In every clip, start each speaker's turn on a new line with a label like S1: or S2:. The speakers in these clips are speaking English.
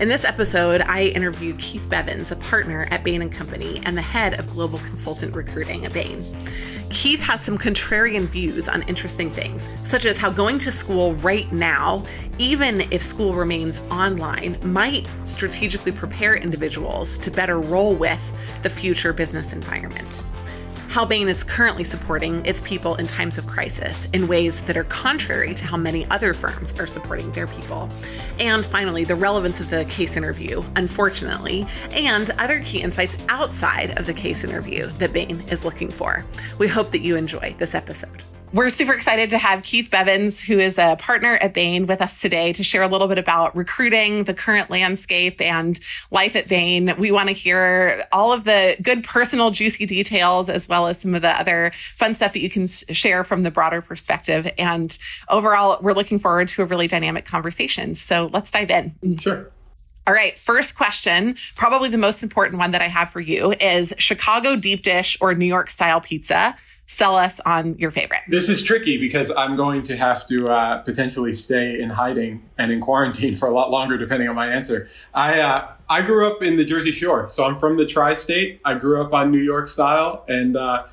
S1: In this episode, I interview Keith Bevans, a partner at Bain & Company and the head of global consultant recruiting at Bain. Keith has some contrarian views on interesting things, such as how going to school right now, even if school remains online, might strategically prepare individuals to better roll with the future business environment how Bain is currently supporting its people in times of crisis in ways that are contrary to how many other firms are supporting their people. And finally, the relevance of the case interview, unfortunately, and other key insights outside of the case interview that Bain is looking for. We hope that you enjoy this episode. We're super excited to have Keith Bevans, who is a partner at Bain, with us today to share a little bit about recruiting, the current landscape, and life at Bain. We want to hear all of the good personal, juicy details, as well as some of the other fun stuff that you can share from the broader perspective. And overall, we're looking forward to a really dynamic conversation. So let's dive in.
S2: Sure.
S1: All right, first question, probably the most important one that I have for you is Chicago deep dish or New York style pizza? Sell us on your favorite.
S2: This is tricky because I'm going to have to uh, potentially stay in hiding and in quarantine for a lot longer, depending on my answer. I uh, I grew up in the Jersey Shore, so I'm from the tri-state. I grew up on New York style, and uh,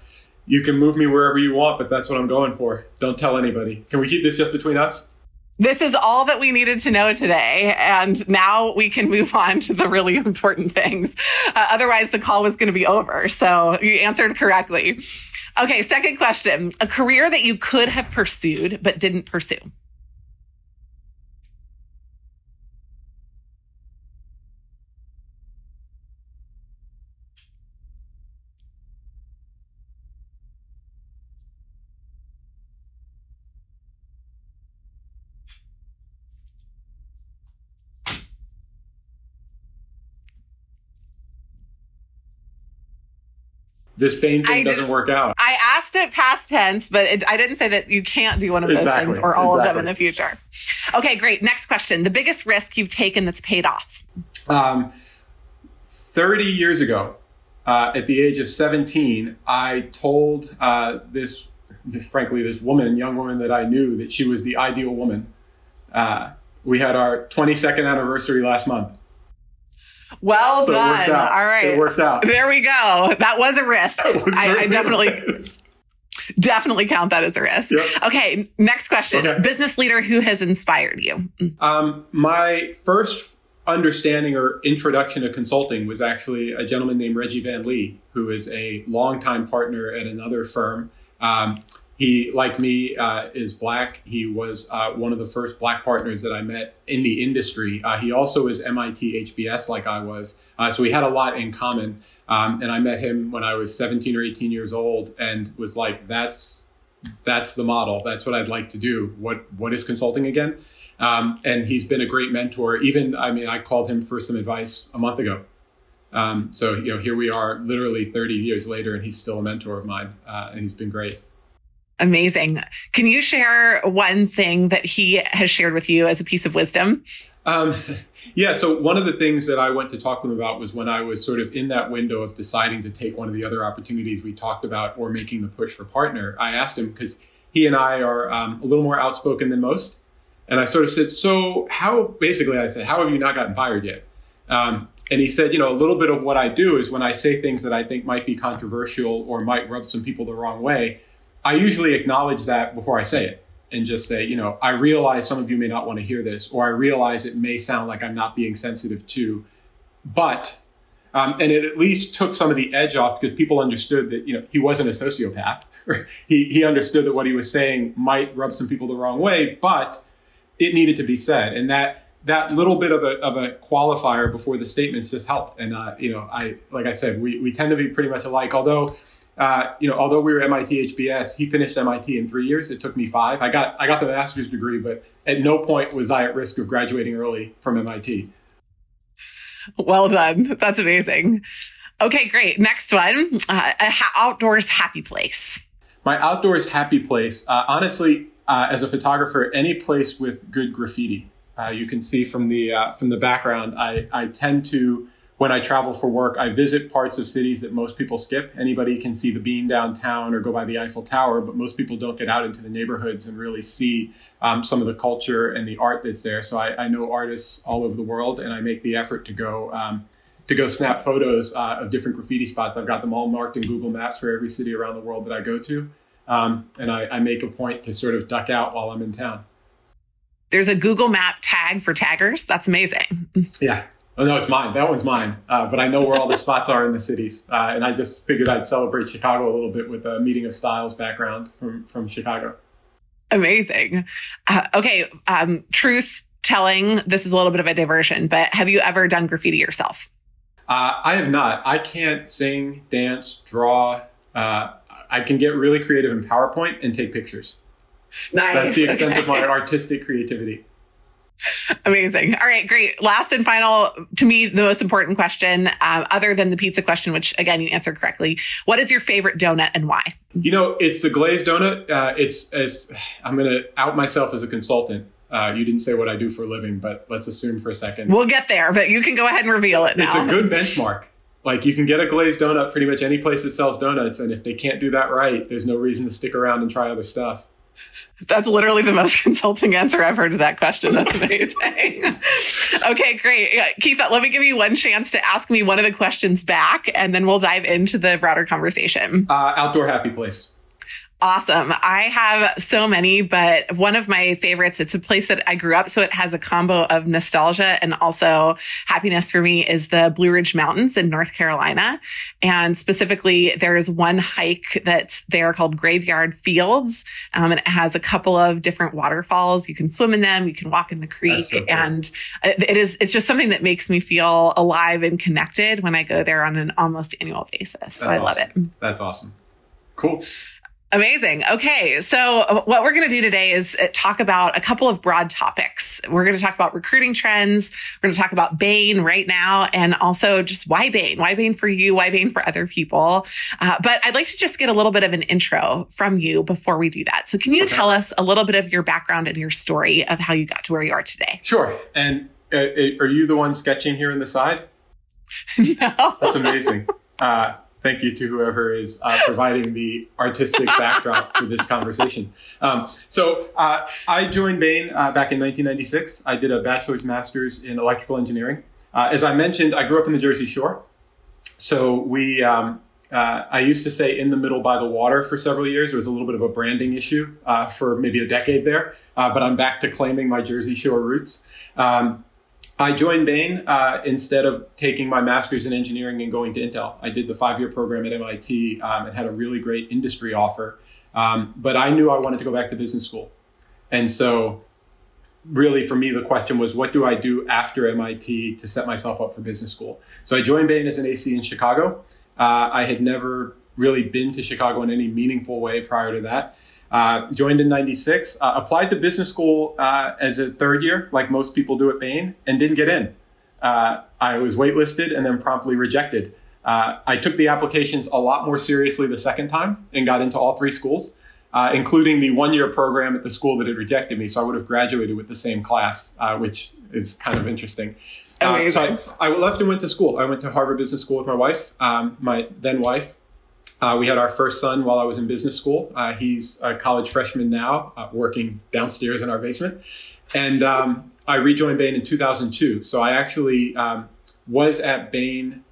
S2: you can move me wherever you want, but that's what I'm going for. Don't tell anybody. Can we keep this just between us?
S1: This is all that we needed to know today. And now we can move on to the really important things. Uh, otherwise, the call was going to be over. So you answered correctly. Okay, second question. A career that you could have pursued but didn't pursue.
S2: This Bain thing doesn't work out.
S1: I asked it past tense, but it, I didn't say that you can't do one of those exactly. things or all exactly. of them in the future. Okay, great. Next question. The biggest risk you've taken that's paid off?
S2: Um, 30 years ago, uh, at the age of 17, I told uh, this, this, frankly, this woman, young woman that I knew, that she was the ideal woman. Uh, we had our 22nd anniversary last month.
S1: Well so done. All right.
S2: It worked out.
S1: There we go. That was a risk. Was I, I, definitely. Risk. Definitely count that as a risk. Yep. Okay, next question. Okay. Business leader who has inspired you?
S2: Um, my first understanding or introduction to consulting was actually a gentleman named Reggie Van Lee, who is a longtime partner at another firm. Um, he, like me, uh, is black. He was uh, one of the first black partners that I met in the industry. Uh, he also is MIT HBS, like I was. Uh, so we had a lot in common. Um, and I met him when I was 17 or 18 years old, and was like, "That's that's the model. That's what I'd like to do. What what is consulting again?" Um, and he's been a great mentor. Even, I mean, I called him for some advice a month ago. Um, so you know, here we are, literally 30 years later, and he's still a mentor of mine, uh, and he's been great.
S1: Amazing. Can you share one thing that he has shared with you as a piece of wisdom?
S2: Um, yeah. So one of the things that I went to talk to him about was when I was sort of in that window of deciding to take one of the other opportunities we talked about or making the push for partner. I asked him because he and I are um, a little more outspoken than most. And I sort of said, so how, basically I said, how have you not gotten fired yet? Um, and he said, you know, a little bit of what I do is when I say things that I think might be controversial or might rub some people the wrong way, I usually acknowledge that before I say it and just say, you know, I realize some of you may not want to hear this, or I realize it may sound like I'm not being sensitive to, but, um, and it at least took some of the edge off because people understood that, you know, he wasn't a sociopath. he, he understood that what he was saying might rub some people the wrong way, but it needed to be said. And that, that little bit of a, of a qualifier before the statements just helped. And, uh, you know, I, like I said, we, we tend to be pretty much alike, although, uh, you know, although we were MIT HBS, he finished MIT in three years. It took me five. I got I got the master's degree, but at no point was I at risk of graduating early from MIT.
S1: Well done. That's amazing. Okay, great. Next one, uh, a ha- outdoors happy place.
S2: My outdoors happy place. Uh, honestly, uh, as a photographer, any place with good graffiti. Uh, you can see from the uh, from the background, I, I tend to when I travel for work, I visit parts of cities that most people skip. Anybody can see the bean downtown or go by the Eiffel Tower, but most people don't get out into the neighborhoods and really see um, some of the culture and the art that's there. So I, I, know artists all over the world, and I make the effort to go um, to go snap photos uh, of different graffiti spots. I've got them all marked in Google Maps for every city around the world that I go to, um, and I, I make a point to sort of duck out while I'm in town.
S1: There's a Google Map tag for taggers. That's amazing.
S2: Yeah, Oh no, it's mine. That one's mine. Uh, but I know where all the spots are in the cities, uh, and I just figured I'd celebrate Chicago a little bit with a meeting of styles background from from Chicago.
S1: Amazing. Uh, okay, um, truth telling. This is a little bit of a diversion, but have you ever done graffiti yourself?
S2: Uh, I have not. I can't sing, dance, draw. Uh, I can get really creative in PowerPoint and take pictures.
S1: Nice.
S2: That's the extent okay. of my artistic creativity.
S1: Amazing. All right, great. Last and final, to me, the most important question, um, other than the pizza question, which again you answered correctly. What is your favorite donut and why?
S2: You know, it's the glazed donut. Uh, it's as I'm going to out myself as a consultant. Uh, you didn't say what I do for a living, but let's assume for a second.
S1: We'll get there, but you can go ahead and reveal it now.
S2: It's a good benchmark. Like you can get a glazed donut pretty much any place that sells donuts, and if they can't do that right, there's no reason to stick around and try other stuff.
S1: That's literally the most consulting answer I've heard to that question. That's amazing. okay, great. Keith, let me give you one chance to ask me one of the questions back, and then we'll dive into the broader conversation.
S2: Uh, outdoor happy place.
S1: Awesome. I have so many, but one of my favorites, it's a place that I grew up. So it has a combo of nostalgia and also happiness for me is the Blue Ridge Mountains in North Carolina. And specifically, there's one hike that's there called Graveyard Fields. Um, and it has a couple of different waterfalls. You can swim in them. You can walk in the creek. So cool. And it is, it's just something that makes me feel alive and connected when I go there on an almost annual basis. So that's I love
S2: it. That's awesome. Cool.
S1: Amazing. Okay. So, uh, what we're going to do today is uh, talk about a couple of broad topics. We're going to talk about recruiting trends. We're going to talk about Bain right now and also just why Bain, why Bain for you, why Bain for other people. Uh, but I'd like to just get a little bit of an intro from you before we do that. So, can you okay. tell us a little bit of your background and your story of how you got to where you are today?
S2: Sure. And uh, are you the one sketching here in the side?
S1: no.
S2: That's amazing. Uh, thank you to whoever is uh, providing the artistic backdrop for this conversation. Um, so uh, I joined Bain uh, back in 1996. I did a bachelor's master's in electrical engineering. Uh, as I mentioned, I grew up in the Jersey Shore. So we, um, uh, I used to say in the middle by the water for several years. It was a little bit of a branding issue uh, for maybe a decade there, but I'm back to claiming my Jersey Shore roots. Um, I joined Bain uh, instead of taking my master's in engineering and going to Intel. I did the five year program at MIT um, and had a really great industry offer. Um, but I knew I wanted to go back to business school. And so, really, for me, the question was what do I do after MIT to set myself up for business school? So, I joined Bain as an AC in Chicago. Uh, I had never really been to Chicago in any meaningful way prior to that. Uh, joined in 96, uh, applied to business school uh, as a third year, like most people do at Bain, and didn't get in. Uh, I was waitlisted and then promptly rejected. Uh, I took the applications a lot more seriously the second time and got into all three schools, uh, including the one year program at the school that had rejected me. So I would have graduated with the same class, which is kind of interesting.
S1: Uh,
S2: so I, I, left and went to school. I went to Harvard Business School with my wife, um, my then wife, uh, we had our first son while I was in business school. Uh, he's a college freshman now, uh, working downstairs in our basement. And um, I rejoined Bain in 2002. So I actually um, was at Bain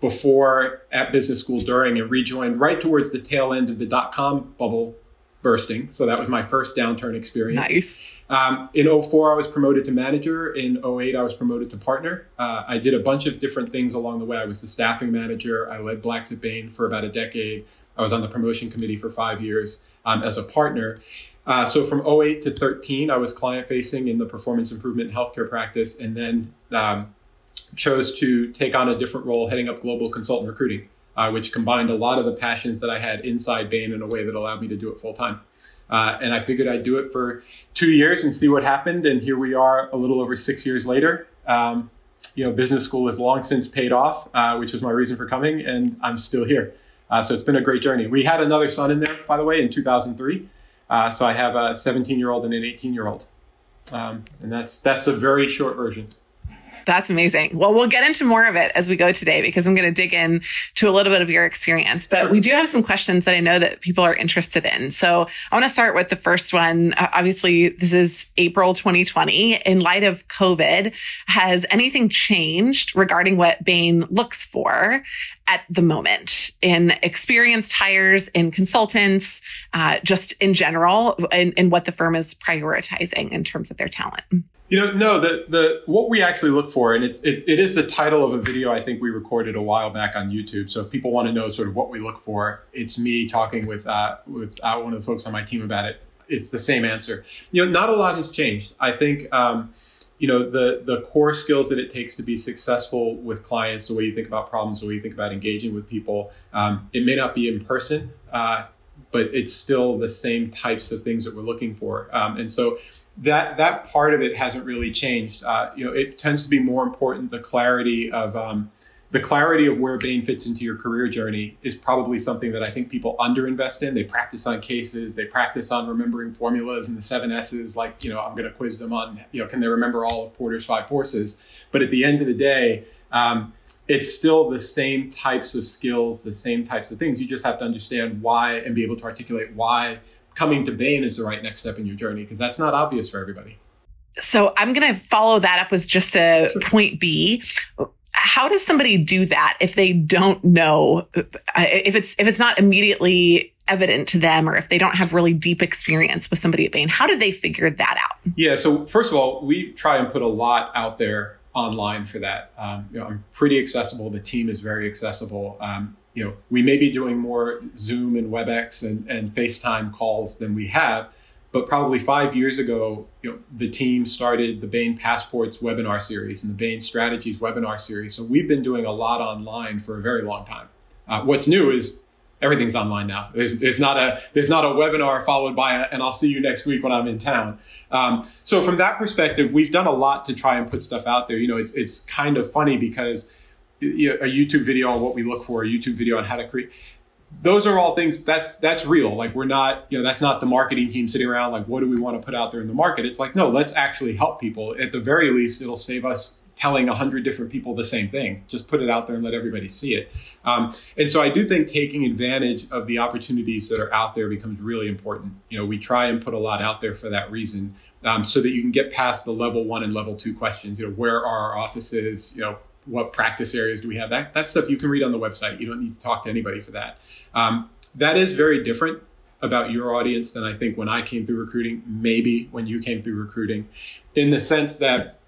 S2: before at business school during and rejoined right towards the tail end of the dot com bubble bursting. So that was my first downturn experience.
S1: Nice.
S2: Um, in 04, I was promoted to manager. In 08, I was promoted to partner. Uh, I did a bunch of different things along the way. I was the staffing manager. I led Blacks at Bain for about a decade. I was on the promotion committee for five years um, as a partner. Uh, so from 08 to 13, I was client facing in the performance improvement healthcare practice, and then um, chose to take on a different role heading up global consultant recruiting, uh, which combined a lot of the passions that I had inside Bain in a way that allowed me to do it full time. Uh, and I figured I'd do it for two years and see what happened. And here we are a little over six years later. Um, you know, business school has long since paid off, uh, which was my reason for coming, and I'm still here. Uh, so it's been a great journey. We had another son in there, by the way, in 2003. Uh, so I have a 17 year old and an 18 year old. Um, and that's that's a very short version.
S1: That's amazing. Well, we'll get into more of it as we go today because I'm going to dig in to a little bit of your experience. But we do have some questions that I know that people are interested in. So I want to start with the first one. Uh, obviously, this is April 2020. In light of COVID, has anything changed regarding what Bain looks for at the moment in experienced hires, in consultants, uh, just in general, and, and what the firm is prioritizing in terms of their talent?
S2: You know, no, the, the, what we actually look for, and it, it, it is the title of a video I think we recorded a while back on YouTube. So if people want to know sort of what we look for, it's me talking with, uh, with uh, one of the folks on my team about it. It's the same answer. You know, not a lot has changed. I think, um, you know, the, the core skills that it takes to be successful with clients, the way you think about problems, the way you think about engaging with people, um, it may not be in person, uh, but it's still the same types of things that we're looking for. Um, and so that that part of it hasn't really changed. Uh, you know, it tends to be more important. The clarity of um, the clarity of where Bain fits into your career journey is probably something that I think people underinvest in. They practice on cases, they practice on remembering formulas and the seven S's. Like, you know, I'm going to quiz them on, you know, can they remember all of Porter's five forces? But at the end of the day, um, it's still the same types of skills, the same types of things. You just have to understand why and be able to articulate why coming to Bain is the right next step in your journey because that's not obvious for everybody.
S1: So I'm going to follow that up with just a sure. point B. How does somebody do that if they don't know if it's if it's not immediately evident to them or if they don't have really deep experience with somebody at Bain? How do they figure that out?
S2: Yeah, so first of all, we try and put a lot out there online for that. Um, you know, I'm pretty accessible. The team is very accessible. Um, you know, we may be doing more Zoom and WebEx and, and FaceTime calls than we have, but probably five years ago, you know, the team started the Bain Passports webinar series and the Bain Strategies webinar series. So we've been doing a lot online for a very long time. Uh, what's new is everything's online now. There's, there's, not a there's not a webinar followed by a, and I'll see you next week when I'm in town. Um, so from that perspective, we've done a lot to try and put stuff out there. You know, it's it's kind of funny because a YouTube video on what we look for, a YouTube video on how to create. Those are all things that's that's real. Like we're not, you know, that's not the marketing team sitting around like, what do we want to put out there in the market? It's like, no, let's actually help people. At the very least, it'll save us telling a hundred different people the same thing. Just put it out there and let everybody see it. Um, and so I do think taking advantage of the opportunities that are out there becomes really important. You know, we try and put a lot out there for that reason, um, so that you can get past the level one and level two questions. You know, where are our offices? You know, what practice areas do we have? That that stuff you can read on the website. You don't need to talk to anybody for that. Um, that is very different about your audience than I think when I came through recruiting. Maybe when you came through recruiting, in the sense that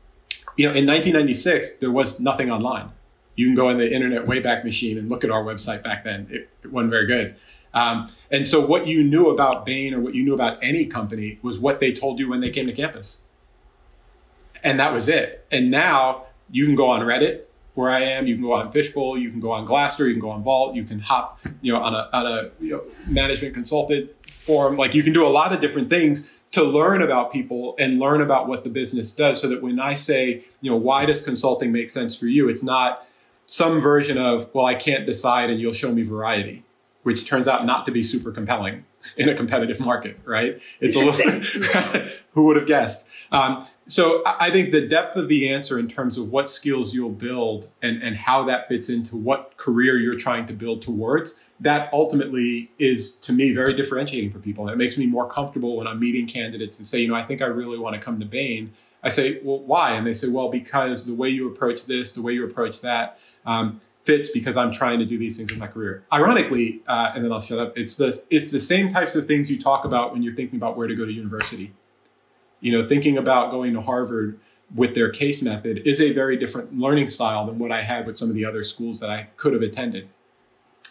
S2: you know in 1996 there was nothing online. You can go in the Internet Wayback Machine and look at our website back then. It, it wasn't very good. Um, and so what you knew about Bain or what you knew about any company was what they told you when they came to campus. And that was it. And now you can go on Reddit where I am. You can go on Fishbowl. You can go on Glassdoor. You can go on Vault. You can hop, you know, on a on a you know, management consultant forum. Like you can do a lot of different things to learn about people and learn about what the business does. So that when I say, you know, why does consulting make sense for you? It's not some version of, well, I can't decide, and you'll show me variety, which turns out not to be super compelling in a competitive market, right? It's a little, who would have guessed? Um, so I think the depth of the answer in terms of what skills you'll build and, and how that fits into what career you're trying to build towards, that ultimately is to me very differentiating for people. And it makes me more comfortable when I'm meeting candidates and say, you know, I think I really want to come to Bain. I say, well, why? And they say, well, because the way you approach this, the way you approach that, um, fits because I'm trying to do these things in my career. Ironically, uh, and then I'll shut up. It's the it's the same types of things you talk about when you're thinking about where to go to university you know, thinking about going to Harvard with their case method is a very different learning style than what I had with some of the other schools that I could have attended.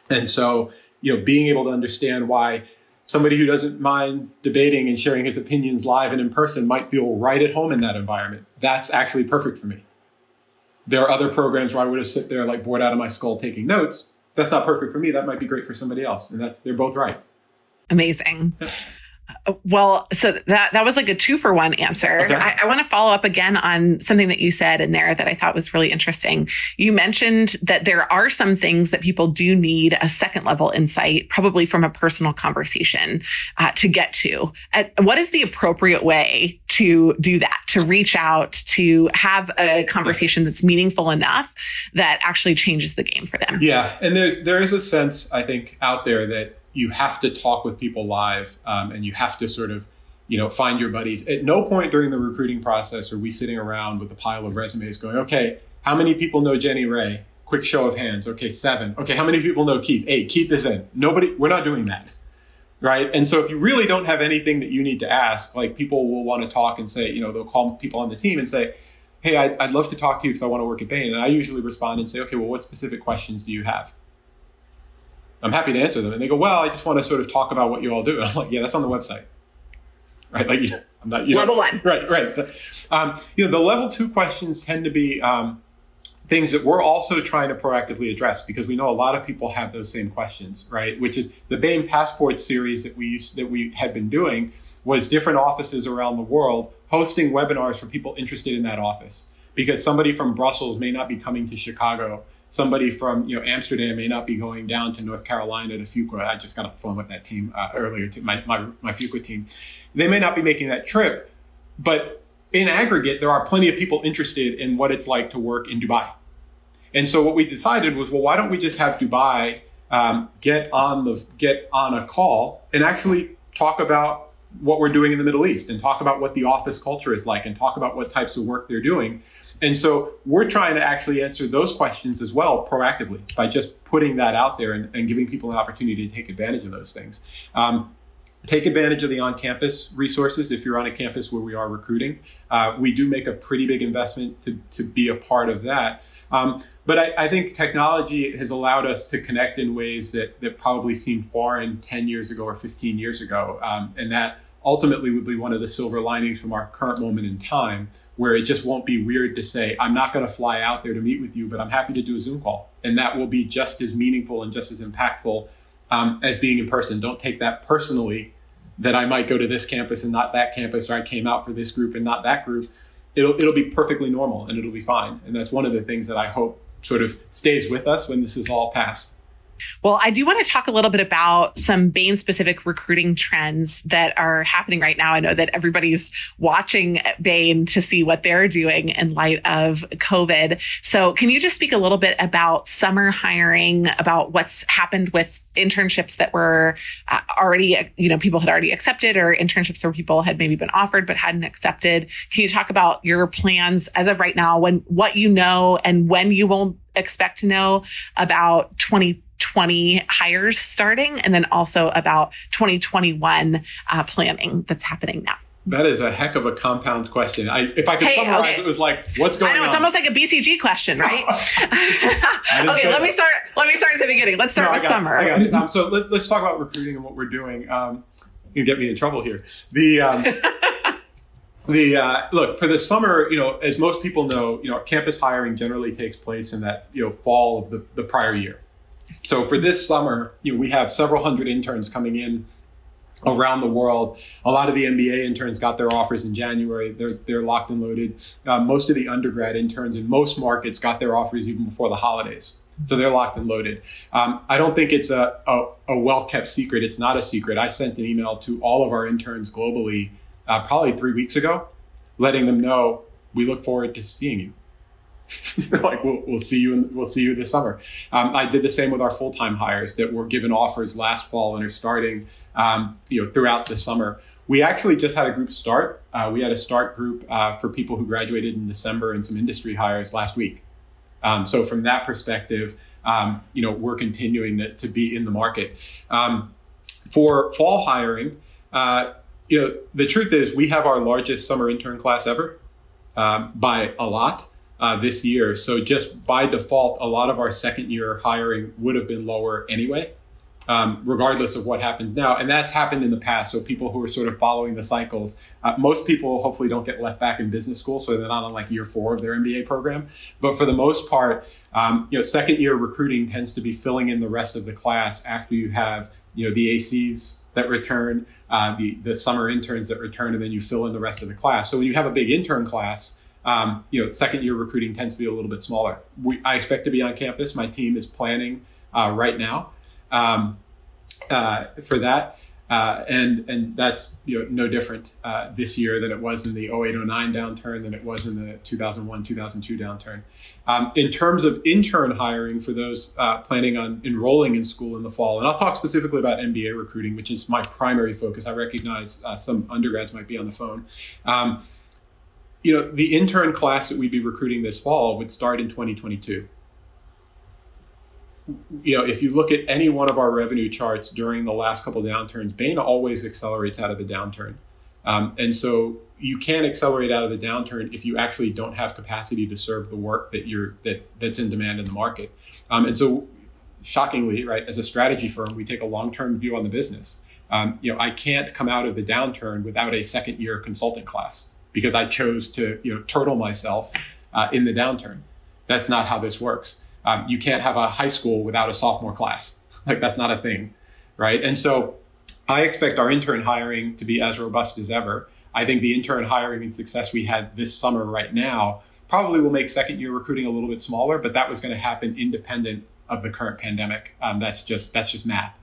S2: And so, you know, being able to understand why somebody who doesn't mind debating and sharing his opinions live and in person might feel right at home in that environment. That's actually perfect for me. There are other programs where I would have sit there like bored out of my skull taking notes. That's not perfect for me. That might be great for somebody else. And that's, they're both right.
S1: Amazing. Well, so that that was like a two for one answer. Okay. I, I want to follow up again on something that you said in there that I thought was really interesting. You mentioned that there are some things that people do need a second level insight, probably from a personal conversation, uh, to get to. At, what is the appropriate way to do that? To reach out, to have a conversation that's meaningful enough that actually changes the game for them.
S2: Yeah, and there's there is a sense I think out there that you have to talk with people live um, and you have to sort of you know find your buddies. At no point during the recruiting process are we sitting around with a pile of resumes going okay how many people know Jenny Rae? Quick show of hands. Okay seven. Okay how many people know keith? Eight keep this in. Nobody we're not doing that. Right? And so if you really don't have anything that you need to ask like people will want to talk and say you know they'll call people on the team and say hey i'd, I'd love to talk to you because i want to work at bain. And i usually respond and say okay well what specific questions do you have I'm happy to answer them. And they go, well, I just want to sort of talk about what you all do. And I'm like, yeah, that's on the website. Right. Like I'm not, you
S1: level know, one.
S2: Right. Right. Um, you know, the level two questions tend to be, um, things that we're also trying to proactively address because we know a lot of people have those same questions, right? Which is the Bain Passport series that we used, that we had been doing was different offices around the world hosting webinars for people interested in that office because somebody from Brussels may not be coming to Chicago somebody from you know Amsterdam may not be going down to North Carolina to Fuqua. I just got the phone with that team uh, earlier, to my, my my Fuqua team. They may not be making that trip, but in aggregate, there are plenty of people interested in what it's like to work in Dubai. And so what we decided was, well, why don't we just have Dubai um, get on the get on a call and actually talk about what we're doing in the Middle East and talk about what the office culture is like and talk about what types of work they're doing and so we're trying to actually answer those questions as well proactively by just putting that out there and, and giving people an opportunity to take advantage of those things. Um, take advantage of the on-campus resources if you're on a campus where we are recruiting. Uh, we do make a pretty big investment to, to be a part of that. Um, but I, I, think technology has allowed us to connect in ways that, that probably seemed foreign 10 years ago or 15 years ago. Um, and that ultimately would be one of the silver linings from our current moment in time, where it just won't be weird to say, I'm not going to fly out there to meet with you, but I'm happy to do a Zoom call. And that will be just as meaningful and just as impactful um, as being in person. Don't take that personally that I might go to this campus and not that campus, or I came out for this group and not that group. It'll, it'll be perfectly normal and it'll be fine. And that's one of the things that I hope sort of stays with us when this is all past.
S1: Well, I do want to talk a little bit about some Bain specific recruiting trends that are happening right now. I know that everybody's watching Bain to see what they're doing in light of COVID. So, can you just speak a little bit about summer hiring, about what's happened with internships that were uh, already, you know, people had already accepted or internships where people had maybe been offered but hadn't accepted? Can you talk about your plans as of right now, when what you know and when you will expect to know about 20 20 hires starting and then also about 2021 uh, planning that's happening now.
S2: That is a heck of a compound question. I, if I could hey, summarize okay. it, was like, what's going on?
S1: I know,
S2: on?
S1: it's almost like a BCG question, right? okay, let me start. Let me start at the beginning. Let's start no, with summer.
S2: Um, so let, us talk about recruiting and what we're doing. Um, you get me in trouble here. The um, the uh, look for the summer, you know, as most people know, you know, campus hiring generally takes place in that you know fall of the, the prior year. So for this summer, you know, we have several hundred interns coming in around the world. A lot of the MBA interns got their offers in January. They're, they're locked and loaded. Uh, most of the undergrad interns in most markets got their offers even before the holidays. So they're locked and loaded. Um, I don't think it's a, a, a well kept secret. It's not a secret. I sent an email to all of our interns globally uh, probably three weeks ago, letting them know we look forward to seeing you. like we'll, we'll see you in, we'll see you this summer. Um, I did the same with our full time hires that were given offers last fall and are starting um, you know throughout the summer. We actually just had a group start. Uh, we had a start group uh, for people who graduated in December and some industry hires last week. Um, so from that perspective, um, you know we're continuing to, to be in the market um, for fall hiring. Uh, you know the truth is we have our largest summer intern class ever um, by a lot uh, this year. So just by default, a lot of our second year hiring would have been lower anyway, um, regardless of what happens now. And that's happened in the past. So people who are sort of following the cycles, uh, most people hopefully don't get left back in business school, so they're not on like year four of their MBA program. But for the most part, um, you know, second year recruiting tends to be filling in the rest of the class after you have you know the ACs that return, uh, the the summer interns that return, and then you fill in the rest of the class. So when you have a big intern class, um, you know second year recruiting tends to be a little bit smaller. We, I expect to be on campus. My team is planning uh, right now um, uh, for that. Uh, and and that's you know no different uh, this year than it was in the 0809 downturn than it was in the 2001 2002 downturn. Um, in terms of intern hiring for those uh, planning on enrolling in school in the fall, and I'll talk specifically about MBA recruiting, which is my primary focus. I recognize uh, some undergrads might be on the phone. You know, the intern class that we'd be recruiting this fall would start in 2022 you know, if you look at any one of our revenue charts during the last couple downturns, Bain always accelerates out of the downturn. Um, and so you can't accelerate out of the downturn if you actually don't have capacity to serve the work that you're that that's in demand in the market. Um, and so, shockingly, right, as a strategy firm, we take a long-term view on the business. Um, you know, I can't come out of the downturn without a second-year consultant class because I chose to you know turtle myself uh, in the downturn. That's not how this works. Um, you can't have a high school without a sophomore class. Like that's not a thing, right? And so I expect our intern hiring to be as robust as ever. I think the intern hiring and success we had this summer right now probably will make second year recruiting a little bit smaller, but that was going to happen independent of the current pandemic. Um, that's just that's just math.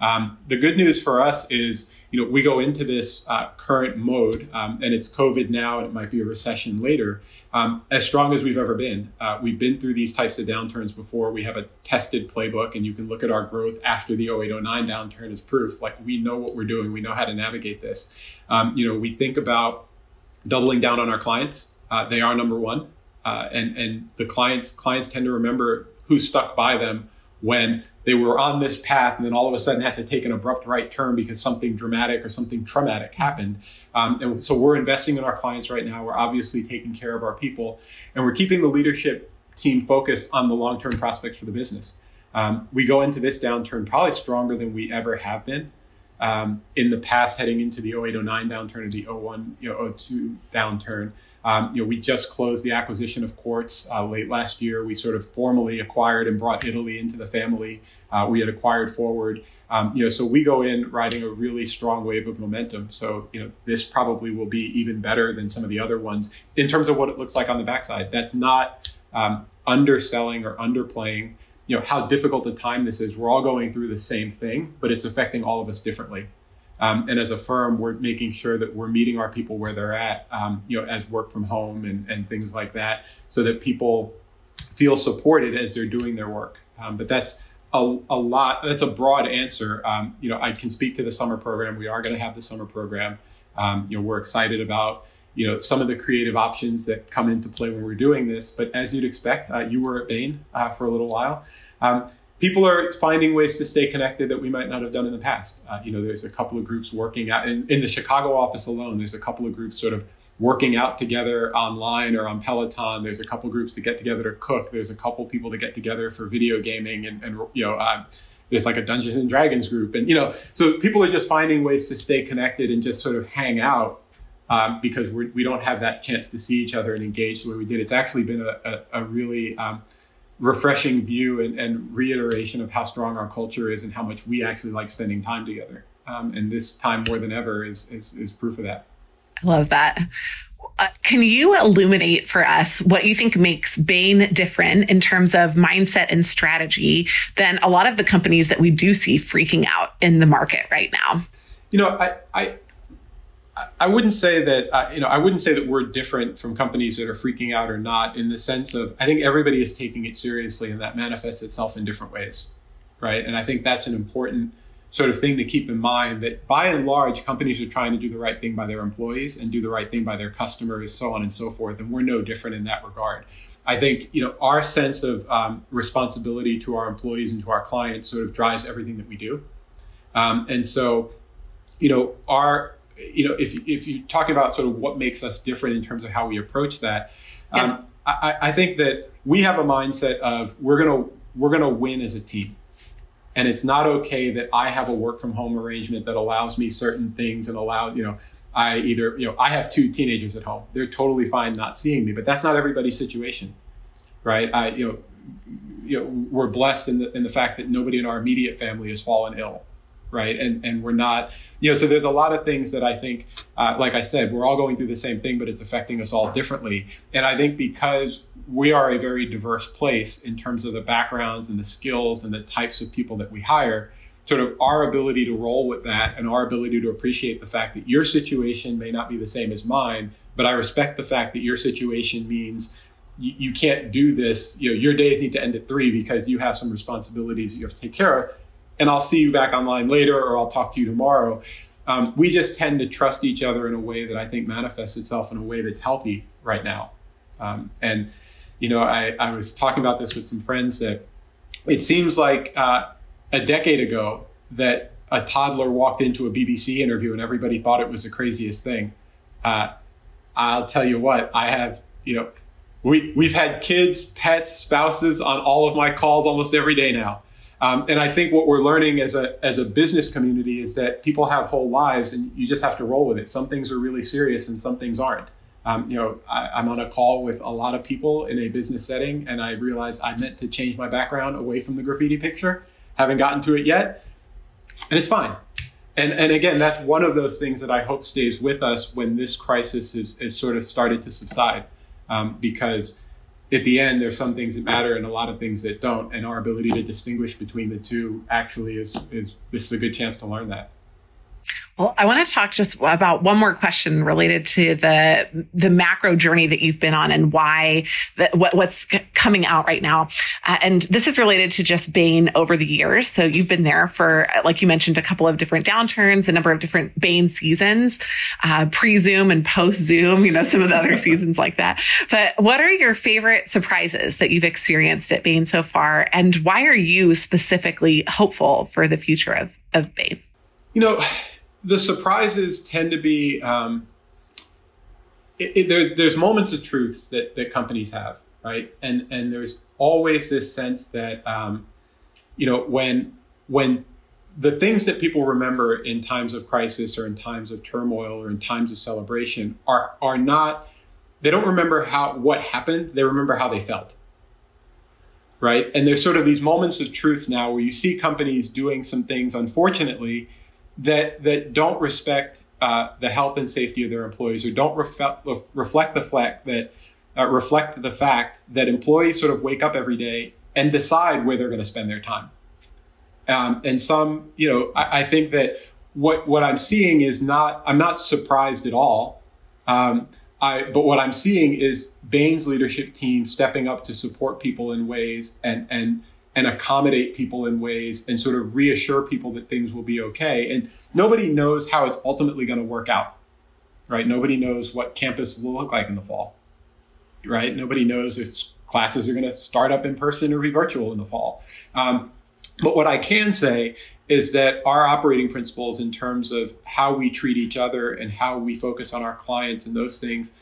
S2: Um, the good news for us is, you know, we go into this uh, current mode, um, and it's COVID now, and it might be a recession later, um, as strong as we've ever been. Uh, we've been through these types of downturns before. We have a tested playbook, and you can look at our growth after the 0809 downturn as proof. Like we know what we're doing, we know how to navigate this. Um, you know, we think about doubling down on our clients. Uh, they are number one, uh, and and the clients clients tend to remember who stuck by them when they were on this path and then all of a sudden had to take an abrupt right turn because something dramatic or something traumatic happened. Um, and so we're investing in our clients right now. We're obviously taking care of our people and we're keeping the leadership team focused on the long term prospects for the business. Um, we go into this downturn probably stronger than we ever have been. Um, in the past, heading into the 0809 downturn or the 01, you know, 02 downturn, um, you know, we just closed the acquisition of Qvartz uh, late last year. We sort of formally acquired and brought Italy into the family. Uh, we had acquired Forward. Um, you know, so we go in riding a really strong wave of momentum. So, you know, this probably will be even better than some of the other ones in terms of what it looks like on the backside. That's not um, underselling or underplaying. You know how difficult a time this is. We're all going through the same thing, but it's affecting all of us differently. Um, and as a firm, we're making sure that we're meeting our people where they're at, um, you know, as work from home and, and things like that, so that people feel supported as they're doing their work. Um, but that's a, a, lot. That's a broad answer. Um, you know, I can speak to the summer program. We are going to have the summer program. Um, you know, we're excited about you know some of the creative options that come into play when we're doing this. But as you'd expect, uh, you were at Bain uh, for a little while. People are finding ways to stay connected that we might not have done in the past. Uh, you know, there's a couple of groups working out in, in, the Chicago office alone. There's a couple of groups sort of working out together online or on Peloton. There's a couple of groups that get together to cook. There's a couple people that get together for video gaming and, and you know, uh, there's like a Dungeons and Dragons group, and you know, so people are just finding ways to stay connected and just sort of hang out um, because we're, we do not have that chance to see each other and engage the way we did. It's actually been a, a, a really um, refreshing view and, and, reiteration of how strong our culture is and how much we actually like spending time together. Um, and this time more than ever is, is, is proof of that.
S1: I love that. Uh, can you illuminate for us what you think makes Bain different in terms of mindset and strategy than a lot of the companies that we do see freaking out in the market right now?
S2: You know, I, I I wouldn't say that uh, you know I wouldn't say that we're different from companies that are freaking out or not in the sense of I think everybody is taking it seriously and that manifests itself in different ways, right? And I think that's an important sort of thing to keep in mind that by and large companies are trying to do the right thing by their employees and do the right thing by their customers, so on and so forth, and we're no different in that regard. I think you know our sense of um, responsibility to our employees and to our clients sort of drives everything that we do, um, and so you know our you know, if if you talk about sort of what makes us different in terms of how we approach that, yeah. um, I, I think that we have a mindset of we're gonna we're gonna win as a team, and it's not okay that I have a work from home arrangement that allows me certain things and allow you know I either you know I have two teenagers at home they're totally fine not seeing me, but that's not everybody's situation, right? I you know you know we're blessed in the in the fact that nobody in our immediate family has fallen ill right? And and we're not, you know, so there's a lot of things that I think, uh, like I said, we're all going through the same thing, but it's affecting us all differently. And I think because we are a very diverse place in terms of the backgrounds and the skills and the types of people that we hire, sort of our ability to roll with that and our ability to appreciate the fact that your situation may not be the same as mine, but I respect the fact that your situation means you, you can't do this. You know, your days need to end at three because you have some responsibilities that you have to take care of. And I'll see you back online later or I'll talk to you tomorrow. Um, we just tend to trust each other in a way that I think manifests itself in a way that's healthy right now. Um, and, you know, I, I was talking about this with some friends that it seems like uh, a decade ago that a toddler walked into a BBC interview and everybody thought it was the craziest thing. Uh, I'll tell you what, I have, you know, we, we've had kids, pets, spouses on all of my calls almost every day now. Um, and I think what we're learning as a, as a business community is that people have whole lives and you just have to roll with it. Some things are really serious and some things aren't. Um, you know, I, am on a call with a lot of people in a business setting and I realized I meant to change my background away from the graffiti picture. Haven't gotten to it yet. And it's fine. And, and again, that's one of those things that I hope stays with us when this crisis is, is sort of started to subside um, because at the end there's some things that matter and a lot of things that don't. And our ability to distinguish between the two actually is is this is a good chance to learn that
S1: well, I want to talk just about one more question related to the the macro journey that you've been on and why what, what's coming out right now. Uh, and this is related to just Bain over the years. So you've been there for, like you mentioned, a couple of different downturns, a number of different Bain seasons, uh, pre Zoom and post Zoom. You know, some of the other seasons like that. But what are your favorite surprises that you've experienced at Bain so far, and why are you specifically hopeful for the future of of Bain?
S2: You know the surprises tend to be um, it, it, there, there's moments of truths that, that companies have right? And and there's always this sense that um, you know when when the things that people remember in times of crisis or in times of turmoil or in times of celebration are are not they don't remember how what happened they remember how they felt. Right? And there's sort of these moments of truth now where you see companies doing some things unfortunately that that don't respect uh, the health and safety of their employees, or don't reflect reflect the fact that uh, reflect the fact that employees sort of wake up every day and decide where they're going to spend their time. Um, and some, you know, I, I, think that what what I'm seeing is not. I'm not surprised at all. Um, I, but what I'm seeing is Bain's leadership team stepping up to support people in ways and and and accommodate people in ways and sort of reassure people that things will be okay. And nobody knows how it's ultimately going to work out, right? Nobody knows what campus will look like in the fall, right? Nobody knows if classes are going to start up in person or be virtual in the fall. Um, but what I can say is that our operating principles in terms of how we treat each other and how we focus on our clients and those things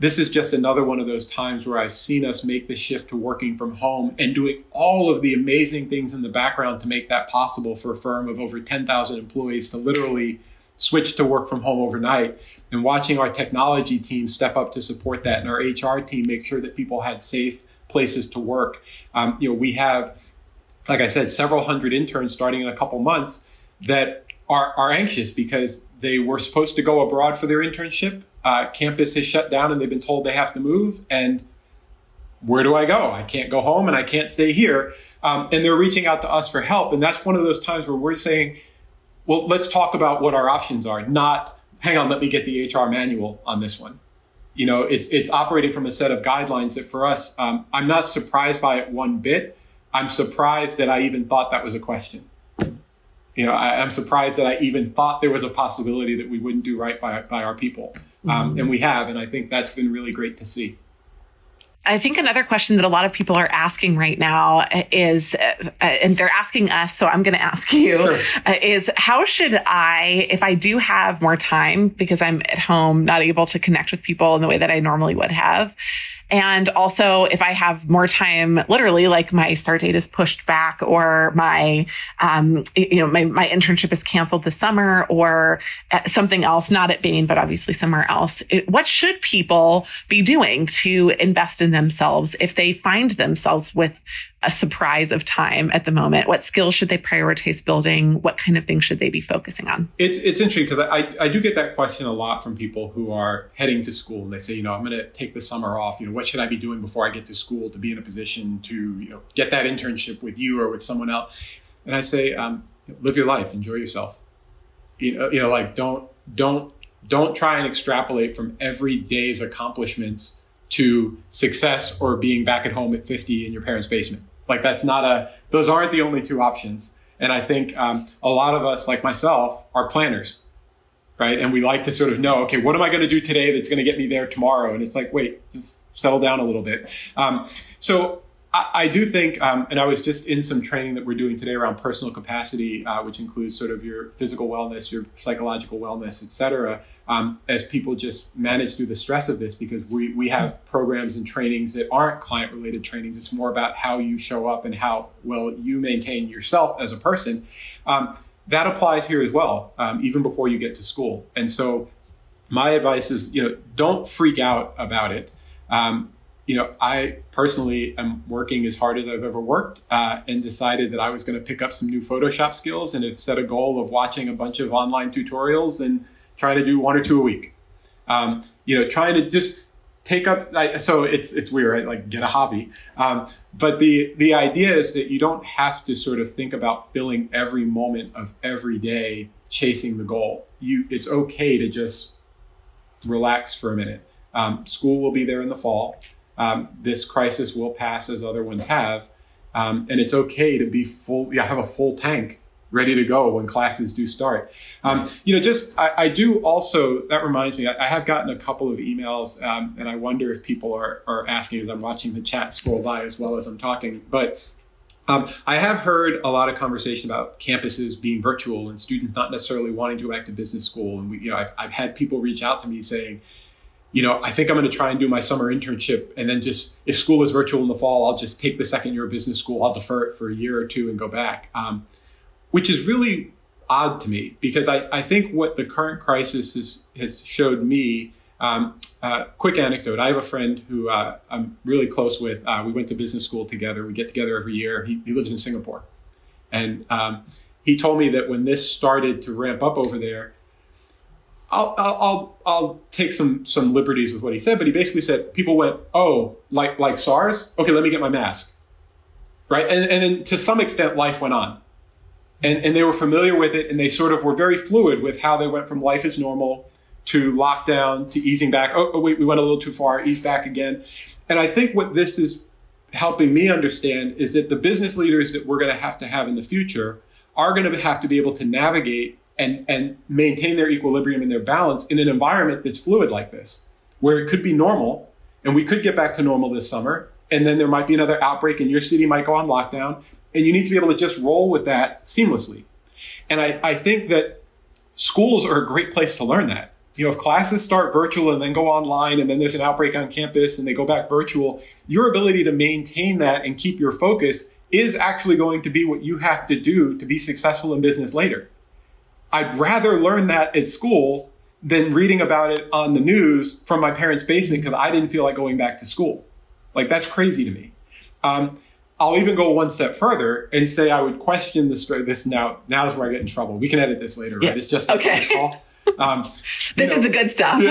S2: this is just another one of those times where I've seen us make the shift to working from home and doing all of the amazing things in the background to make that possible for a firm of over 10,000 employees to literally switch to work from home overnight and watching our technology team step up to support that and our HR team make sure that people had safe places to work. Um, you know, we have, like I said, several hundred interns starting in a couple months that are, are anxious because they were supposed to go abroad for their internship uh, campus has shut down and they've been told they have to move. And where do I go? I can't go home and I can't stay here. Um, and they're reaching out to us for help. And that's one of those times where we're saying, well, let's talk about what our options are, not hang on, let me get the HR manual on this one. You know, it's it's operating from a set of guidelines that for us, um, I'm not surprised by it one bit. I'm surprised that I even thought that was a question you know, I, am surprised that I even thought there was a possibility that we wouldn't do right by, by our people. Um, mm-hmm. And we have. And I think that's been really great to see.
S1: I think another question that a lot of people are asking right now is, uh, and they're asking us, so I'm going to ask you, sure. uh, is how should I, if I do have more time because I'm at home, not able to connect with people in the way that I normally would have, and also, if I have more time, literally, like my start date is pushed back, or my, um, you know, my, my internship is canceled this summer, or uh, something else, not at Bain, but obviously somewhere else. It, what should people be doing to invest in themselves if they find themselves with a surprise of time at the moment? What skills should they prioritize building? What kind of things should they be focusing on?
S2: It's it's interesting because I, I do get that question a lot from people who are heading to school and they say, you know, I'm going to take the summer off. You know, what should I be doing before I get to school to be in a position to you know get that internship with you or with someone else? And I say, um, live your life, enjoy yourself. You know, you know, like don't don't don't try and extrapolate from every day's accomplishments to success or being back at home at 50 in your parents' basement. Like that's not a, those aren't the only two options. And I think um, a lot of us, like myself, are planners, right? And we like to sort of know, okay, what am I going to do today that's going to get me there tomorrow? And it's like, wait, just settle down a little bit. Um, so I, I, do think, um, and I was just in some training that we're doing today around personal capacity, uh, which includes sort of your physical wellness, your psychological wellness, et cetera um, as people just manage through the stress of this because we, we have programs and trainings that aren't client related trainings. It's more about how you show up and how well you maintain yourself as a person. Um, that applies here as well, um, even before you get to school. And so my advice is, you know, don't freak out about it. Um, you know, I personally am working as hard as I've ever worked uh, and decided that I was going to pick up some new Photoshop skills and have set a goal of watching a bunch of online tutorials and trying to do one or two a week. Um, you know, trying to just take up. Like, so it's it's weird, right? Like get a hobby. Um, but the the idea is that you don't have to sort of think about filling every moment of every day chasing the goal. You, it's okay to just relax for a minute. Um, school will be there in the fall. Um, this crisis will pass as other ones have. Um, and it's okay to be full, yeah, have a full tank ready to go when classes do start. Um, you know, just I, I, do also. That reminds me, I, I have gotten a couple of emails, um, and I wonder if people are are asking as I'm watching the chat scroll by as well as I'm talking. But um, I have heard a lot of conversation about campuses being virtual and students not necessarily wanting to go back to business school. And we, you know, I've, I've had people reach out to me saying, you know, I think I'm going to try and do my summer internship, and then just if school is virtual in the fall, I'll just take the second year of business school. I'll defer it for a year or two and go back. Um, which is really odd to me because I, I think what the current crisis has, has showed me. Um, uh, quick anecdote I have a friend who uh, I'm really close with. Uh, we went to business school together. We get together every year. He, he lives in Singapore. And um, he told me that when this started to ramp up over there, I'll, I'll, I'll take some, some liberties with what he said, but he basically said people went, oh, like, like SARS? Okay, let me get my mask. Right. And, and then to some extent, life went on and, and they were familiar with it and they sort of were very fluid with how they went from life as normal to lockdown to easing back. Oh, oh, wait, we went a little too far, ease back again. And I think what this is helping me understand is that the business leaders that we're going to have to have in the future are going to have to be able to navigate and, and maintain their equilibrium and their balance in an environment that's fluid like this, where it could be normal and we could get back to normal this summer. And then there might be another outbreak and your city might go on lockdown and you need to be able to just roll with that seamlessly. And I, I think that schools are a great place to learn that. You know, if classes start virtual and then go online and then there's an outbreak on campus and they go back virtual, your ability to maintain that and keep your focus is actually going to be what you have to do to be successful in business later. I'd rather learn that at school than reading about it on the news from my parents' basement because I didn't feel like going back to school. Like that's crazy to me. Um, I'll even go one step further and say I would question this. This now, now is where I get in trouble. We can edit this later, right? Yeah. It's just okay. call.
S1: Um, this know, is the good stuff.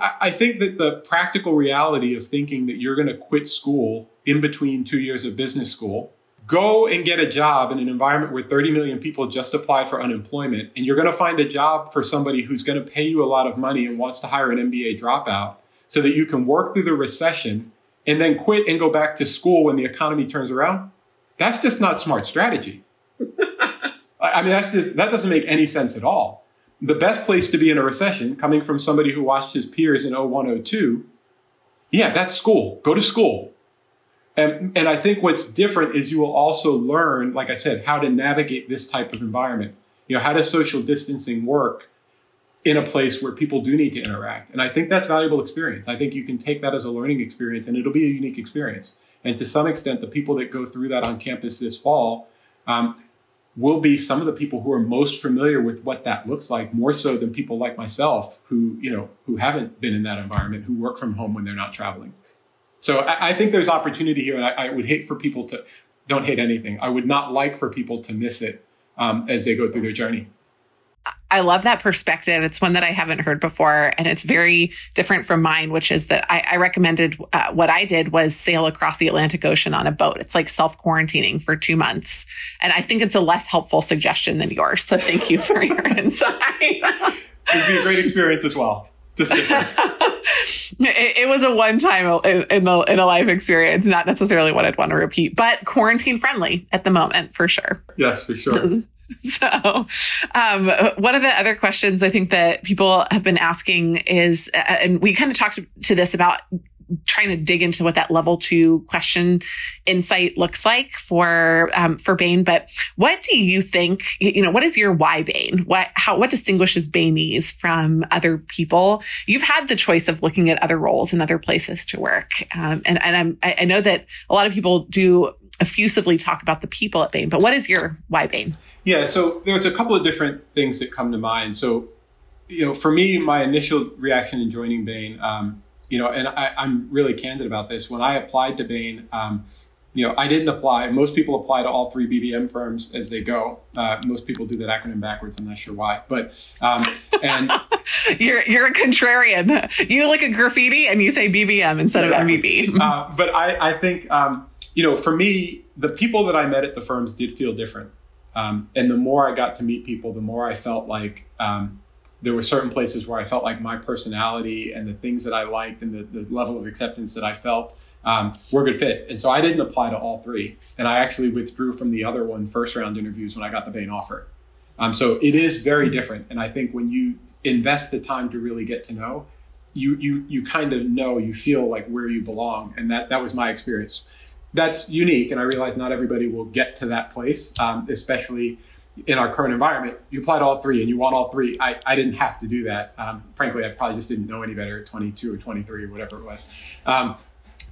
S2: I think that the practical reality of thinking that you're going to quit school in between two years of business school, go and get a job in an environment where 30 million people just applied for unemployment, and you're going to find a job for somebody who's going to pay you a lot of money and wants to hire an MBA dropout so that you can work through the recession and then quit and go back to school when the economy turns around, that's just not smart strategy. I mean, that's just, that doesn't make any sense at all. The best place to be in a recession, coming from somebody who watched his peers in 0102, yeah, that's school. Go to school. And, and I think what's different is you will also learn, like I said, how to navigate this type of environment. You know, how does social distancing work? in a place where people do need to interact. And I think that's valuable experience. I think you can take that as a learning experience and it'll be a unique experience. And to some extent, the people that go through that on campus this fall um, will be some of the people who are most familiar with what that looks like, more so than people like myself who, you know, who haven't been in that environment, who work from home when they're not traveling. So I, I think there's opportunity here, and I, I would hate for people to don't hate anything. I would not like for people to miss it um, as they go through their journey.
S1: I love that perspective. It's one that I haven't heard before, and it's very different from mine, which is that I, I recommended uh, what I did was sail across the Atlantic Ocean on a boat. It's like self quarantining for two months, and I think it's a less helpful suggestion than yours. So thank you for your insight.
S2: It'd be a great experience as well. Just
S1: it, it, was a one time in, in, the in a life experience, not necessarily what I'd want to repeat, but quarantine friendly at the moment for sure.
S2: Yes, for sure.
S1: So, um, one of the other questions I think that people have been asking is, and we kind of talked to this about trying to dig into what that level two question insight looks like for um, for Bain. But what do you think? You know, what is your why Bain? What how what distinguishes Bainies from other people? You've had the choice of looking at other roles and other places to work, um, and and I'm I know that a lot of people do effusively talk about the people at Bain. But what is your why Bain?
S2: Yeah, so there's a couple of different things that come to mind. So, you know, for me, my initial reaction in joining Bain, um, you know, and I, am really candid about this. When I applied to Bain, um, you know, I didn't apply. Most people apply to all three BBM firms as they go. Uh, most people do that acronym backwards. I'm not sure why, but um, and
S1: you're you're a contrarian. You look at graffiti and you say BBM instead yeah. of MBB.
S2: Uh, but I I think um, you know, for me, the people that I met at the firms did feel different. Um, and the more I got to meet people, the more I felt like um, there were certain places where I felt like my personality and the things that I liked and the, the level of acceptance that I felt um, were a good fit. And so I didn't apply to all three. And I actually withdrew from the other one first round interviews when I got the Bain offer. Um, so it is very different. And I think when you invest the time to really get to know, you you you kind of know, you feel like where you belong. And that that was my experience that's unique. And I realize not everybody will get to that place, um, especially in our current environment. You applied all three and you want all three. I, I didn't have to do that. Um, frankly, I probably just didn't know any better at 22 or 23 or whatever it was. Um,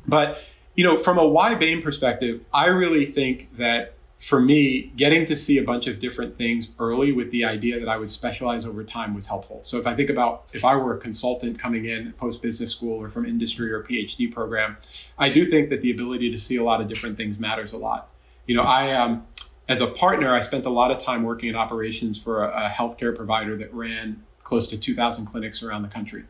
S2: but, you know, from a why Bain perspective, I really think that for me, getting to see a bunch of different things early with the idea that I would specialize over time was helpful. So if I think about if I were a consultant coming in post business school or from industry or PhD program, I do think that the ability to see a lot of different things matters a lot. You know, I um, as a partner, I spent a lot of time working in operations for a, a healthcare provider that ran close to 2,000 clinics around the country.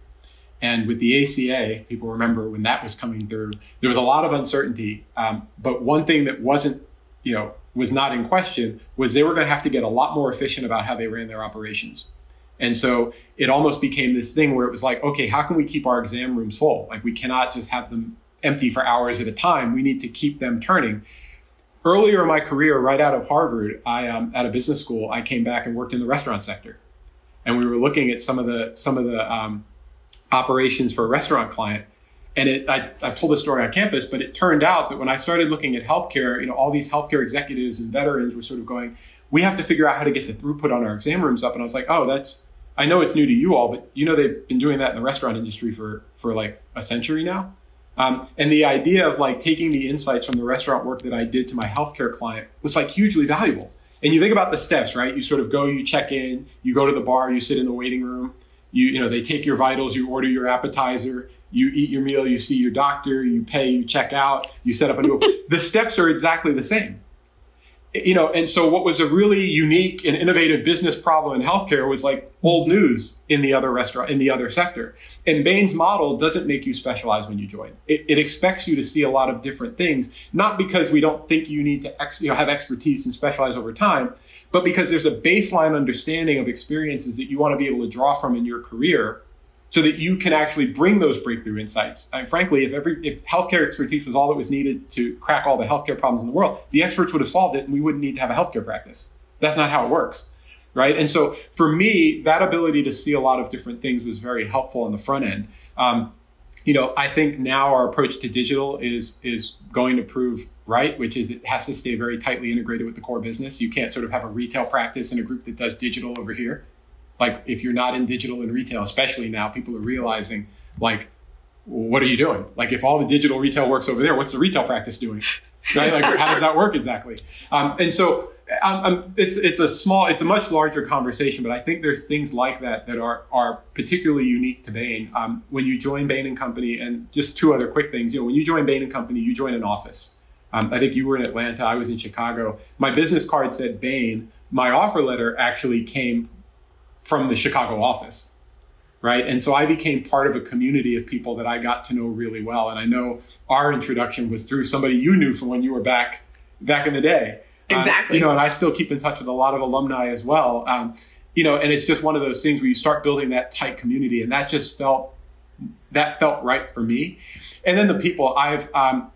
S2: And with the ACA, people remember when that was coming through, there was a lot of uncertainty. Um, but one thing that wasn't, you know, was not in question was they were going to have to get a lot more efficient about how they ran their operations. And so it almost became this thing where it was like, okay, how can we keep our exam rooms full? Like we cannot just have them empty for hours at a time. We need to keep them turning. Earlier in my career, right out of Harvard, I um, at a business school, I came back and worked in the restaurant sector, and we were looking at some of the some of the um, operations for a restaurant client. And it, I, have told this story on campus, but it turned out that when I started looking at healthcare, you know, all these healthcare executives and veterans were sort of going, we have to figure out how to get the throughput on our exam rooms up. And I was like, oh, that's, I know it's new to you all, but you know, they've been doing that in the restaurant industry for, for like a century now. Um, and the idea of like taking the insights from the restaurant work that I did to my healthcare client was like hugely valuable. And you think about the steps, right? You sort of go, you check in, you go to the bar, you sit in the waiting room, you, you know, they take your vitals, you order your appetizer, you eat your meal, you see your doctor, you pay, you check out, you set up a new. the steps are exactly the same. You know, and so what was a really unique and innovative business problem in healthcare was like old news in the other restaurant, in the other sector. And Bain's model doesn't make you specialize when you join. It, it expects you to see a lot of different things, not because we don't think you need to ex, you know, have expertise and specialize over time, but because there's a baseline understanding of experiences that you want to be able to draw from in your career so that you can actually bring those breakthrough insights. And frankly, if every if healthcare expertise was all that was needed to crack all the healthcare problems in the world, the experts would have solved it, and we wouldn't need to have a healthcare practice. That's not how it works, right? And so for me, that ability to see a lot of different things was very helpful on the front end. Um, you know, I think now our approach to digital is is going to prove right, which is it has to stay very tightly integrated with the core business. You can't sort of have a retail practice and a group that does digital over here like if you're not in digital and retail, especially now, people are realizing like, what are you doing? Like if all the digital retail works over there, what's the retail practice doing? Right? Like how does that work exactly? Um, and so um, um, it's it's a small, it's a much larger conversation, but I think there's things like that that are are particularly unique to Bain. Um, when you join Bain and Company, and just two other quick things, you know, when you join Bain and Company, you join an office, Um, I think you were in Atlanta. I was in Chicago. My business card said Bain. My offer letter actually came from the Chicago office, right? And so I became part of a community of people that I got to know really well. And I know our introduction was through somebody you knew from when you were back back in the day.
S1: Exactly.
S2: Um, you know, and I still keep in touch with a lot of alumni as well. Um, you know, and it's just one of those things where you start building that tight community, and that just felt that felt right for me. And then the people I've um,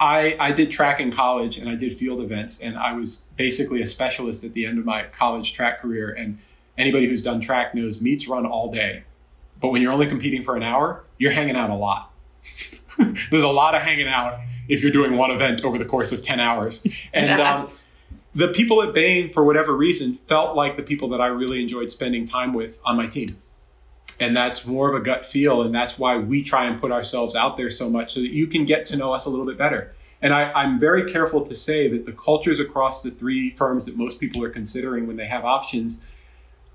S2: I, I did track in college and I did field events and I was basically a specialist at the end of my college track career. And anybody who's done track knows meets run all day. But when you're only competing for an hour, you're hanging out a lot. There's a lot of hanging out if you're doing one event over the course of 10 hours. And um, the people at Bain, for whatever reason, felt like the people that I really enjoyed spending time with on my team. And that's more of a gut feel. And that's why we try and put ourselves out there so much so that you can get to know us a little bit better. And I, am very careful to say that the cultures across the three firms that most people are considering when they have options,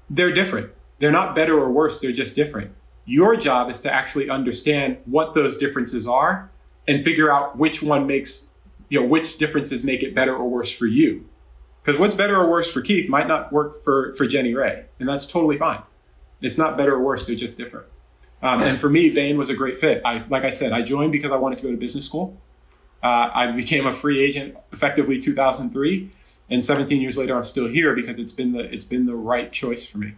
S2: they're different. They're not better or worse, they're just different. Your job is to actually understand what those differences are and figure out which one makes, you know, which differences make it better or worse for you. Because what's better or worse for Keith might not work for, for Jenny Rae, and that's totally fine. It's not better or worse, they're just different. Um, and for me, Bain was a great fit. I, like I said, I joined because I wanted to go to business school. Uh, I became a free agent effectively 2003, and 17 years later, I'm still here because it's been the it's been the right choice for me.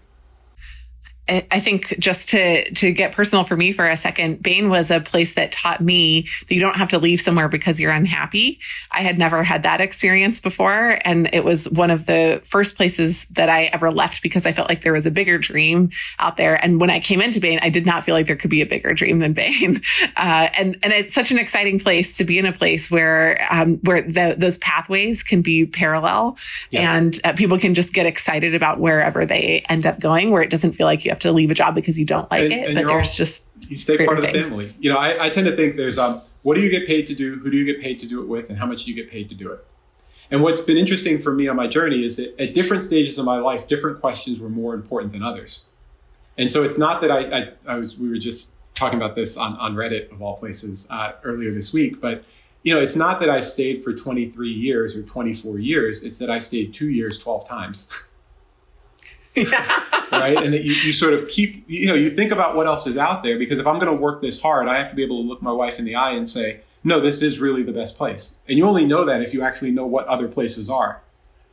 S1: I think just to to get personal for me for a second, Bain was a place that taught me that you don't have to leave somewhere because you're unhappy. I had never had that experience before, and it was one of the first places that I ever left because I felt like there was a bigger dream out there. And when I came into Bain, I did not feel like there could be a bigger dream than Bain. Uh, and and it's such an exciting place to be in a place where um, where the, those pathways can be parallel, yeah. and uh, people can just get excited about wherever they end up going, where it doesn't feel like you have have to leave a job because you don't like and, it, and but there's all, just
S2: you stay part of the things. family. You know, I, I tend to think there's um, what do you get paid to do? Who do you get paid to do it with? And how much do you get paid to do it? And what's been interesting for me on my journey is that at different stages of my life, different questions were more important than others. And so it's not that I, I, I was, we were just talking about this on, on Reddit of all places uh, earlier this week, but you know, it's not that I stayed for 23 years or 24 years. It's that I stayed two years, 12 times. right? And that you, you sort of keep, you know, you think about what else is out there because if I'm going to work this hard, I have to be able to look my wife in the eye and say, no, this is really the best place. And you only know that if you actually know what other places are.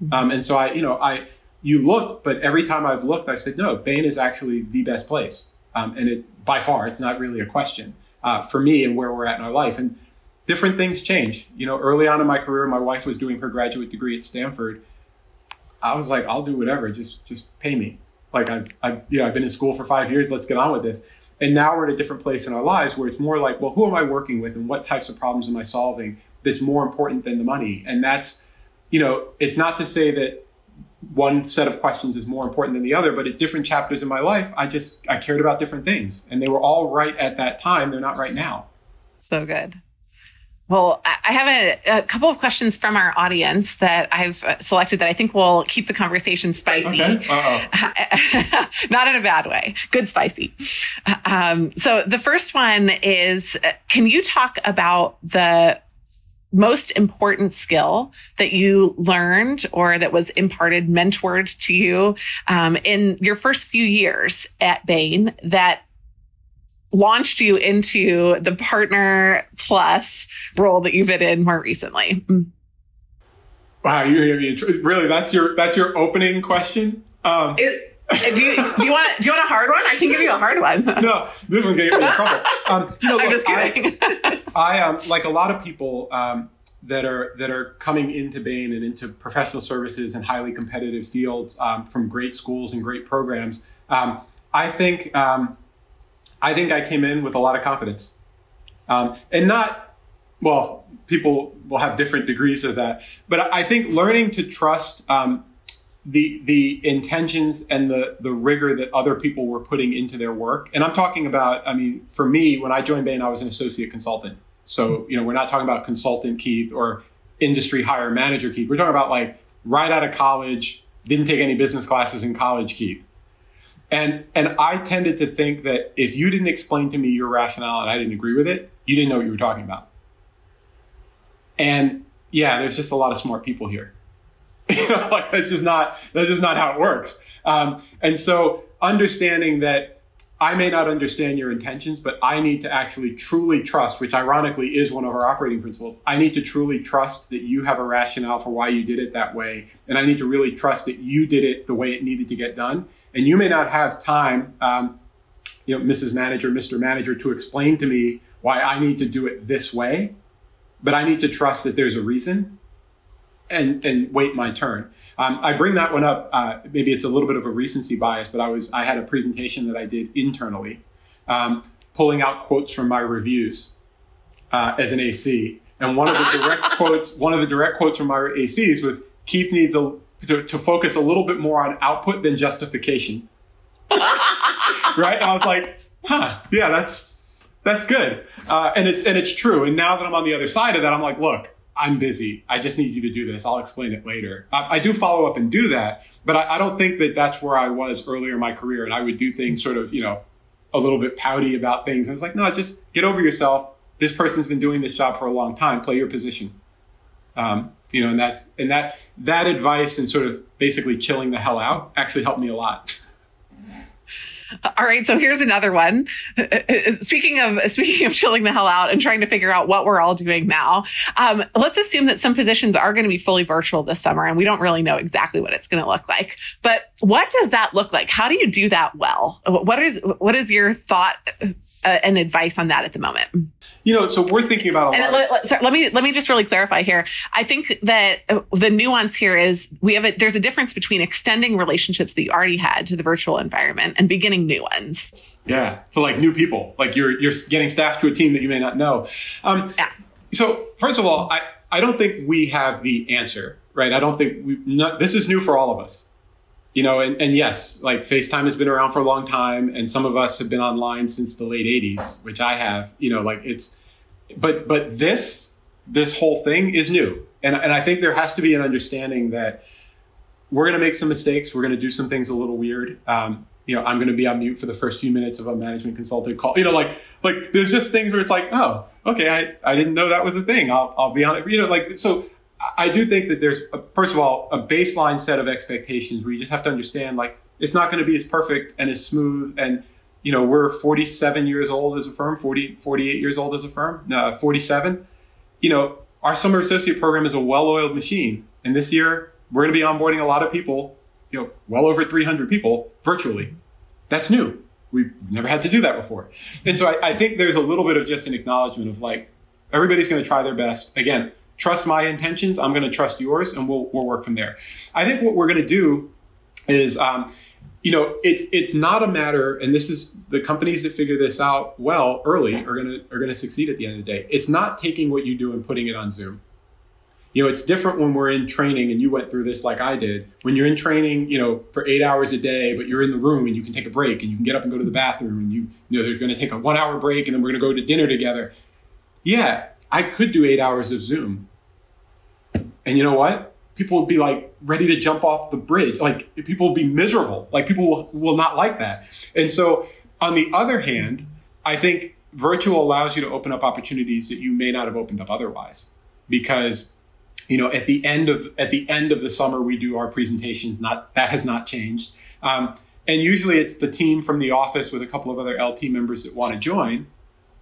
S2: Mm-hmm. Um, and so I, you know, I, you look, but every time I've looked, I've said, no, Bain is actually the best place. Um, and it, by far, it's not really a question uh, for me and where we're at in our life. And different things change. You know, early on in my career, my wife was doing her graduate degree at Stanford I was like, I'll do whatever. Just just pay me. Like I I you know I've been in school for five years. Let's get on with this. And now we're at a different place in our lives where it's more like, well, who am I working with and what types of problems am I solving that's more important than the money? And that's, you know, it's not to say that one set of questions is more important than the other, but at different chapters in my life, I just I cared about different things. And they were all right at that time. They're not right now.
S1: So good. Well, I have a, a, couple of questions from our audience that I've selected that I think will keep the conversation spicy. Okay. Not in a bad way, good spicy. Um, so the first one is Can you talk about the most important skill that you learned or that was imparted, mentored to you um, in your first few years at Bain that launched you into the partner plus role that you've been in more recently? Mm.
S2: Wow, you're really that's your that's your opening question. Um,
S1: it, do, you, do you want do you want a hard one? I can give you a hard one.
S2: no, this one gave me trouble. Um, you know, look, I'm just kidding. I, I um, like a lot of people um, that are that are coming into Bain and into professional services and highly competitive fields um, from great schools and great programs. Um, I think um, I think I came in with a lot of confidence. Um, and not, well, people will have different degrees of that, but I think learning to trust um, the the intentions and the the rigor that other people were putting into their work. And I'm talking about, I mean, for me, when I joined Bain, I was an associate consultant. So, you know, we're not talking about consultant Keith or industry hire manager Keith. We're talking about like right out of college, didn't take any business classes in college Keith. And and I tended to think that if you didn't explain to me your rationale and I didn't agree with it, you didn't know what you were talking about. And yeah, there's just a lot of smart people here. like that's just not that's just not how it works. Um, and so understanding that I may not understand your intentions, but I need to actually truly trust, which ironically is one of our operating principles. I need to truly trust that you have a rationale for why you did it that way. And I need to really trust that you did it the way it needed to get done. And you may not have time, um, you know, Mrs. Manager, Mr. Manager, to explain to me why I need to do it this way, but I need to trust that there's a reason and and wait my turn. Um, I bring that one up. Uh, maybe it's a little bit of a recency bias, but I was I had a presentation that I did internally, um, pulling out quotes from my reviews uh, as an AC, and one of the direct quotes one of the direct quotes from my ACs was Keith needs a, to, to focus a little bit more on output than justification. right? And I was like, huh, yeah, that's that's good, uh, and it's and it's true. And now that I'm on the other side of that, I'm like, look I'm busy. I just need you to do this. I'll explain it later. I, I do follow up and do that, but I, I, don't think that that's where I was earlier in my career. And I would do things sort of, you know, a little bit pouty about things. I was like, no, just get over yourself. This person's been doing this job for a long time. Play your position. Um, you know, and that's, and that, that advice and sort of basically chilling the hell out actually helped me a lot.
S1: All right, so here's another one. Speaking of speaking of chilling the hell out and trying to figure out what we're all doing now, um, let's assume that some positions are going to be fully virtual this summer, and we don't really know exactly what it's going to look like. But what does that look like? How do you do that well? What is what is your thought uh, and advice on that at the moment?
S2: You know, so we're thinking about a
S1: and lot. Let, let me let me just really clarify here. I think that uh, the nuance here is we have a, there's a difference between extending relationships that you already had to the virtual environment and beginning new ones.
S2: Yeah, so like new people, like you're you're getting staff to a team that you may not know. Um, yeah. So first of all, I I don't think we have the answer, right? I don't think we. Not, this is new for all of us you know, and, and yes, like FaceTime has been around for a long time, and some of us have been online since the late '80s, which I have. You know, like it's, but but this this whole thing is new, and and I think there has to be an understanding that we're going to make some mistakes. We're going to do some things a little weird. Um, you know, I'm going to be on mute for the first few minutes of a Management Consulted call. You know, like like there's just things where it's like, oh, okay, I I didn't know that was a thing. I'll I'll be on it. You know, like so I do think that there's, a, first of all, a baseline set of expectations where you just have to understand, like, it's not going to be as perfect and as smooth. And, you know, we're 47 years old as a firm, 40, 48 years old as a firm, uh, 47. You know, our summer associate program is a well oiled machine. And this year, we're going to be onboarding a lot of people, you know, well over 300 people virtually. That's new. We've never had to do that before. And so I, I think there's a little bit of just an acknowledgement of like, everybody's going to try their best. Again, trust my intentions. I'm going to trust yours, and we'll we'll work from there. I think what we're going to do is, um, you know, it's it's not a matter, and this is the companies that figure this out well early are going to are going to succeed at the end of the day. It's not taking what you do and putting it on Zoom. You know, it's different when we're in training, and you went through this like I did. When you're in training, you know, for eight hours a day, but you're in the room and you can take a break, and you can get up and go to the bathroom, and you, you know, there's going to take a one hour break, and then we're going to go to dinner together. Yeah, I could do eight hours of Zoom. And you know what? People would be like ready to jump off the bridge. Like people would be miserable. Like people will, will not like that. And so on the other hand, I think virtual allows you to open up opportunities that you may not have opened up otherwise because you know at the end of at the end of the summer we do our presentations not that has not changed um, and usually it's the team from the office with a couple of other lt members that want to join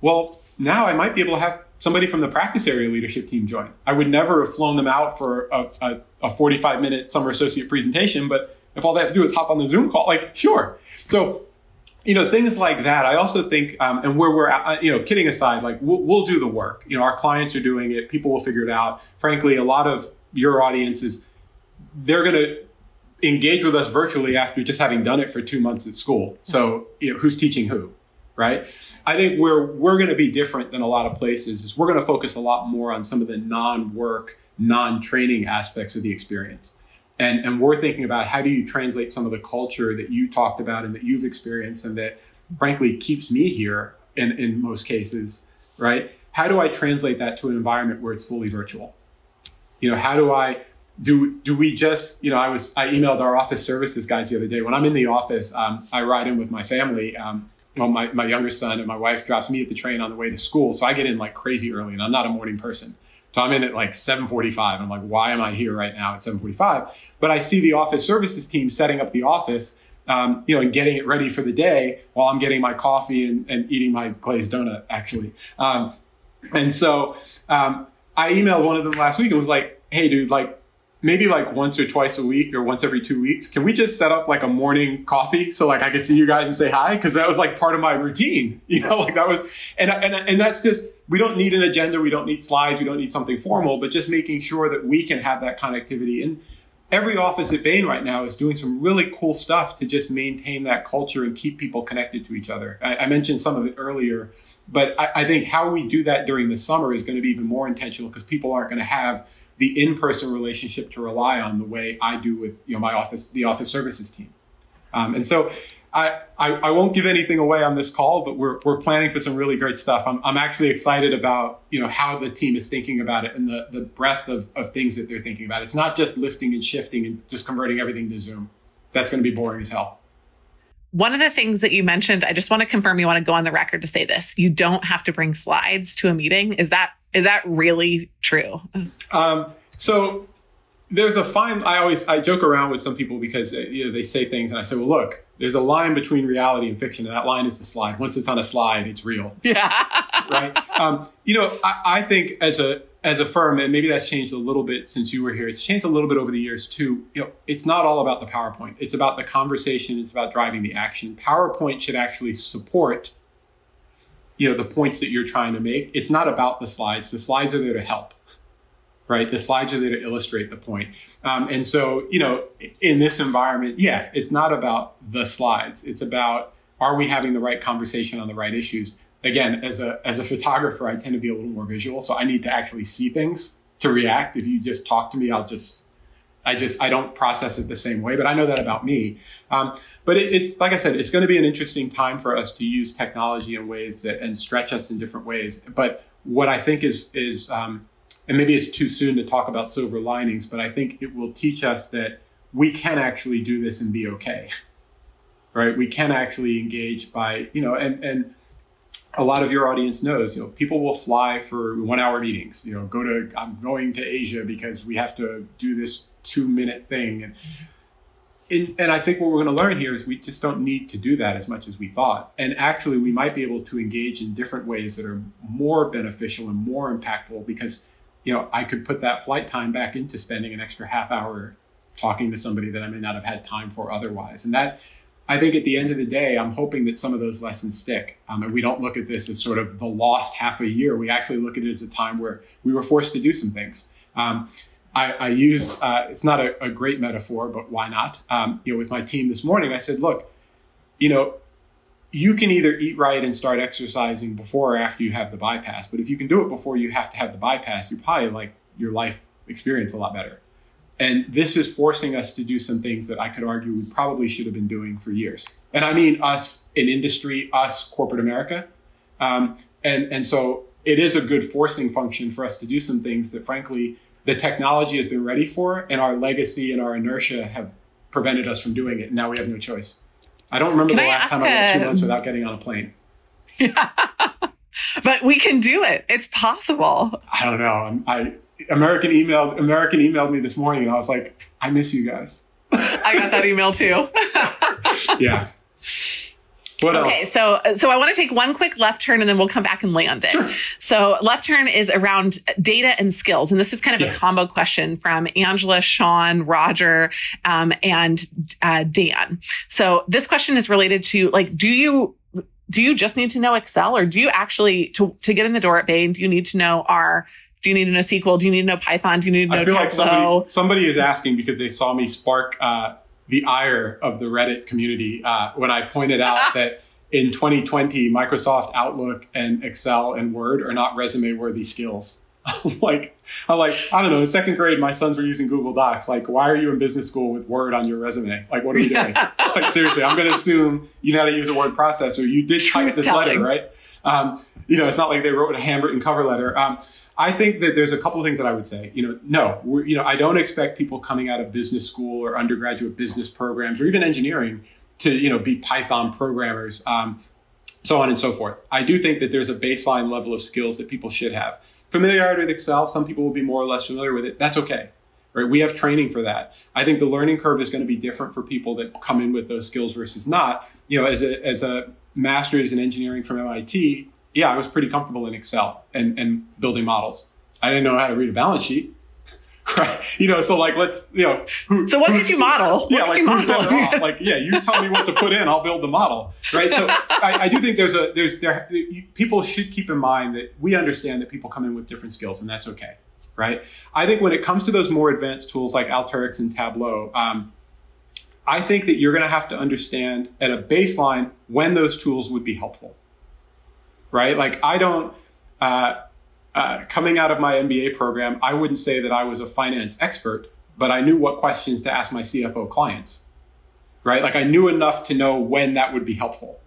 S2: well now i might be able to have somebody from the practice area leadership team join. I would never have flown them out for a, a, a 45 minute summer associate presentation, but if all they have to do is hop on the Zoom call, like, sure. So, you know, things like that. I also think, um, and where we're, at, you know, kidding aside, like we'll, we'll do the work. You know, our clients are doing it. People will figure it out. Frankly, a lot of your audiences, they're going to engage with us virtually after just having done it for two months at school. So, you know, who's teaching who? Right? I think where we're going to be different than a lot of places is we're going to focus a lot more on some of the non-work, non-training aspects of the experience. And, and we're thinking about how do you translate some of the culture that you talked about and that you've experienced and that frankly keeps me here in, in most cases, right? How do I translate that to an environment where it's fully virtual? You know, how do I do do we just you know i was i emailed our office services guys the other day when i'm in the office um, i ride in with my family um, well, my, my younger son and my wife drops me at the train on the way to school. So I get in like crazy early and I'm not a morning person. So I'm in at like 7:45. I'm like, why am I here right now at 7:45? But I see the office services team setting up the office, um, you know, and getting it ready for the day while I'm getting my coffee and, and eating my glazed donut, actually. Um, and so um, I emailed one of them last week and was like, hey, dude, like maybe like once or twice a week or once every two weeks, can we just set up like a morning coffee so like I could see you guys and say hi? Cause that was like part of my routine, you know, like that was, and, and, and that's just, we don't need an agenda. We don't need slides. We don't need something formal, but just making sure that we can have that connectivity. And every office at Bain right now is doing some really cool stuff to just maintain that culture and keep people connected to each other. I, I mentioned some of it earlier, but I, I think how we do that during the summer is going to be even more intentional because people aren't going to have the in-person relationship to rely on the way I do with you know my office, the office services team. Um, and so I, I, I, won't give anything away on this call, but we're, we're planning for some really great stuff. I'm, I'm actually excited about, you know, how the team is thinking about it and the, the breadth of, of things that they're thinking about. It's not just lifting and shifting and just converting everything to Zoom. That's going to be boring as hell.
S1: One of the things that you mentioned, I just want to confirm you want to go on the record to say this. You don't have to bring slides to a meeting. Is that is that really true?
S2: Um, so there's a fine. I always I joke around with some people because uh, you know, they say things, and I say, well, look, there's a line between reality and fiction, and that line is the slide. Once it's on a slide, it's real.
S1: Yeah.
S2: right. Um, you know, I, I think as a as a firm, and maybe that's changed a little bit since you were here. It's changed a little bit over the years too. You know, it's not all about the PowerPoint. It's about the conversation. It's about driving the action. PowerPoint should actually support, you know, the points that you're trying to make. It's not about the slides. The slides are there to help, right? The slides are there to illustrate the point. Um, and so, you know, in this environment, yeah, it's not about the slides. It's about are we having the right conversation on the right issues? again, as a as a photographer, I tend to be a little more visual, so I need to actually see things to react. If you just talk to me, I'll just I just I don't process it the same way, but I know that about me. Um, but it, it's like I said, it's going to be an interesting time for us to use technology in ways that and stretch us in different ways. But what I think is is um, and maybe it's too soon to talk about silver linings, but I think it will teach us that we can actually do this and be okay. Right? We can actually engage by you know and and a lot of your audience knows, you know, people will fly for one hour meetings, you know, go to, I'm going to Asia because we have to do this two minute thing. And, in, and I think what we're going to learn here is we just don't need to do that as much as we thought. And actually, we might be able to engage in different ways that are more beneficial and more impactful because, you know, I could put that flight time back into spending an extra half hour talking to somebody that I may not have had time for otherwise. And that, I think at the end of the day, I'm hoping that some of those lessons stick. Um, and we don't look at this as sort of the lost half a year. We actually look at it as a time where we were forced to do some things. Um, I, I, used, uh, it's not a, a, great metaphor, but why not? Um, you know, with my team this morning, I said, look, you know, you can either eat right and start exercising before or after you have the bypass. But if you can do it before you have to have the bypass, you probably like your life experience a lot better. And this is forcing us to do some things that I could argue we probably should have been doing for years. And I mean us in industry, us corporate America. Um, and, and so it is a good forcing function for us to do some things that frankly the technology has been ready for and our legacy and our inertia have prevented us from doing it. And now we have no choice. I don't remember can the I last time I went two months without getting on a plane.
S1: but we can do it. It's possible.
S2: I don't know. I American emailed American emailed me this morning, and I was like, I miss you guys.
S1: I got that email too.
S2: yeah. What
S1: okay,
S2: else?
S1: so so I want to take one quick left turn and then we'll come back and land it.
S2: Sure.
S1: So left turn is around data and skills, and this is kind of yeah. a combo question from Angela, Sean, Roger, um, and uh, Dan. So this question is related to like, do you do you just need to know Excel, or do you actually to to get in the door at Bain? Do you need to know R? do you need to know SQL? Do you need to know Python? Do you need to know I feel Tableau? like
S2: somebody, somebody is asking because they saw me spark uh, the ire of the Reddit community uh, when I pointed out that in 2020, Microsoft Outlook and Excel and Word are not resume worthy skills. like, I'm like, I don't know. In second grade, my sons were using Google Docs. Like, why are you in business school with Word on your resume? Like, what are you doing? like, seriously, I'm going to assume you know how to use a word processor. You did type this letter, right? Um, you know, it's not like they wrote a handwritten cover letter. Um, I think that there's a couple of things that I would say. You know, no, you know, I don't expect people coming out of business school or undergraduate business programs or even engineering to you know be Python programmers, um, so on and so forth. I do think that there's a baseline level of skills that people should have. familiarity with Excel, some people will be more or less familiar with it. That's okay. Right? We have training for that. I think the learning curve is going to be different for people that come in with those skills versus not. You know, as a as a master's in engineering from MIT, yeah, I was pretty comfortable in Excel and, and building models. I didn't know how to read a balance sheet. Right. You know, so like, let's, you know,
S1: who, so what did you model? What
S2: yeah, like,
S1: you
S2: model? like, yeah, you tell me what to put in, I'll build the model. Right. So I, I, do think there's a, there's, there, people should keep in mind that we understand that people come in with different skills and that's okay. Right. I think when it comes to those more advanced tools like Alteryx and Tableau, um, I think that you're going to have to understand at a baseline when those tools would be helpful. Right. Like I don't, uh, uh, coming out of my MBA program, I wouldn't say that I was a finance expert, but I knew what questions to ask my CFO clients, right? Like I knew enough to know when that would be helpful,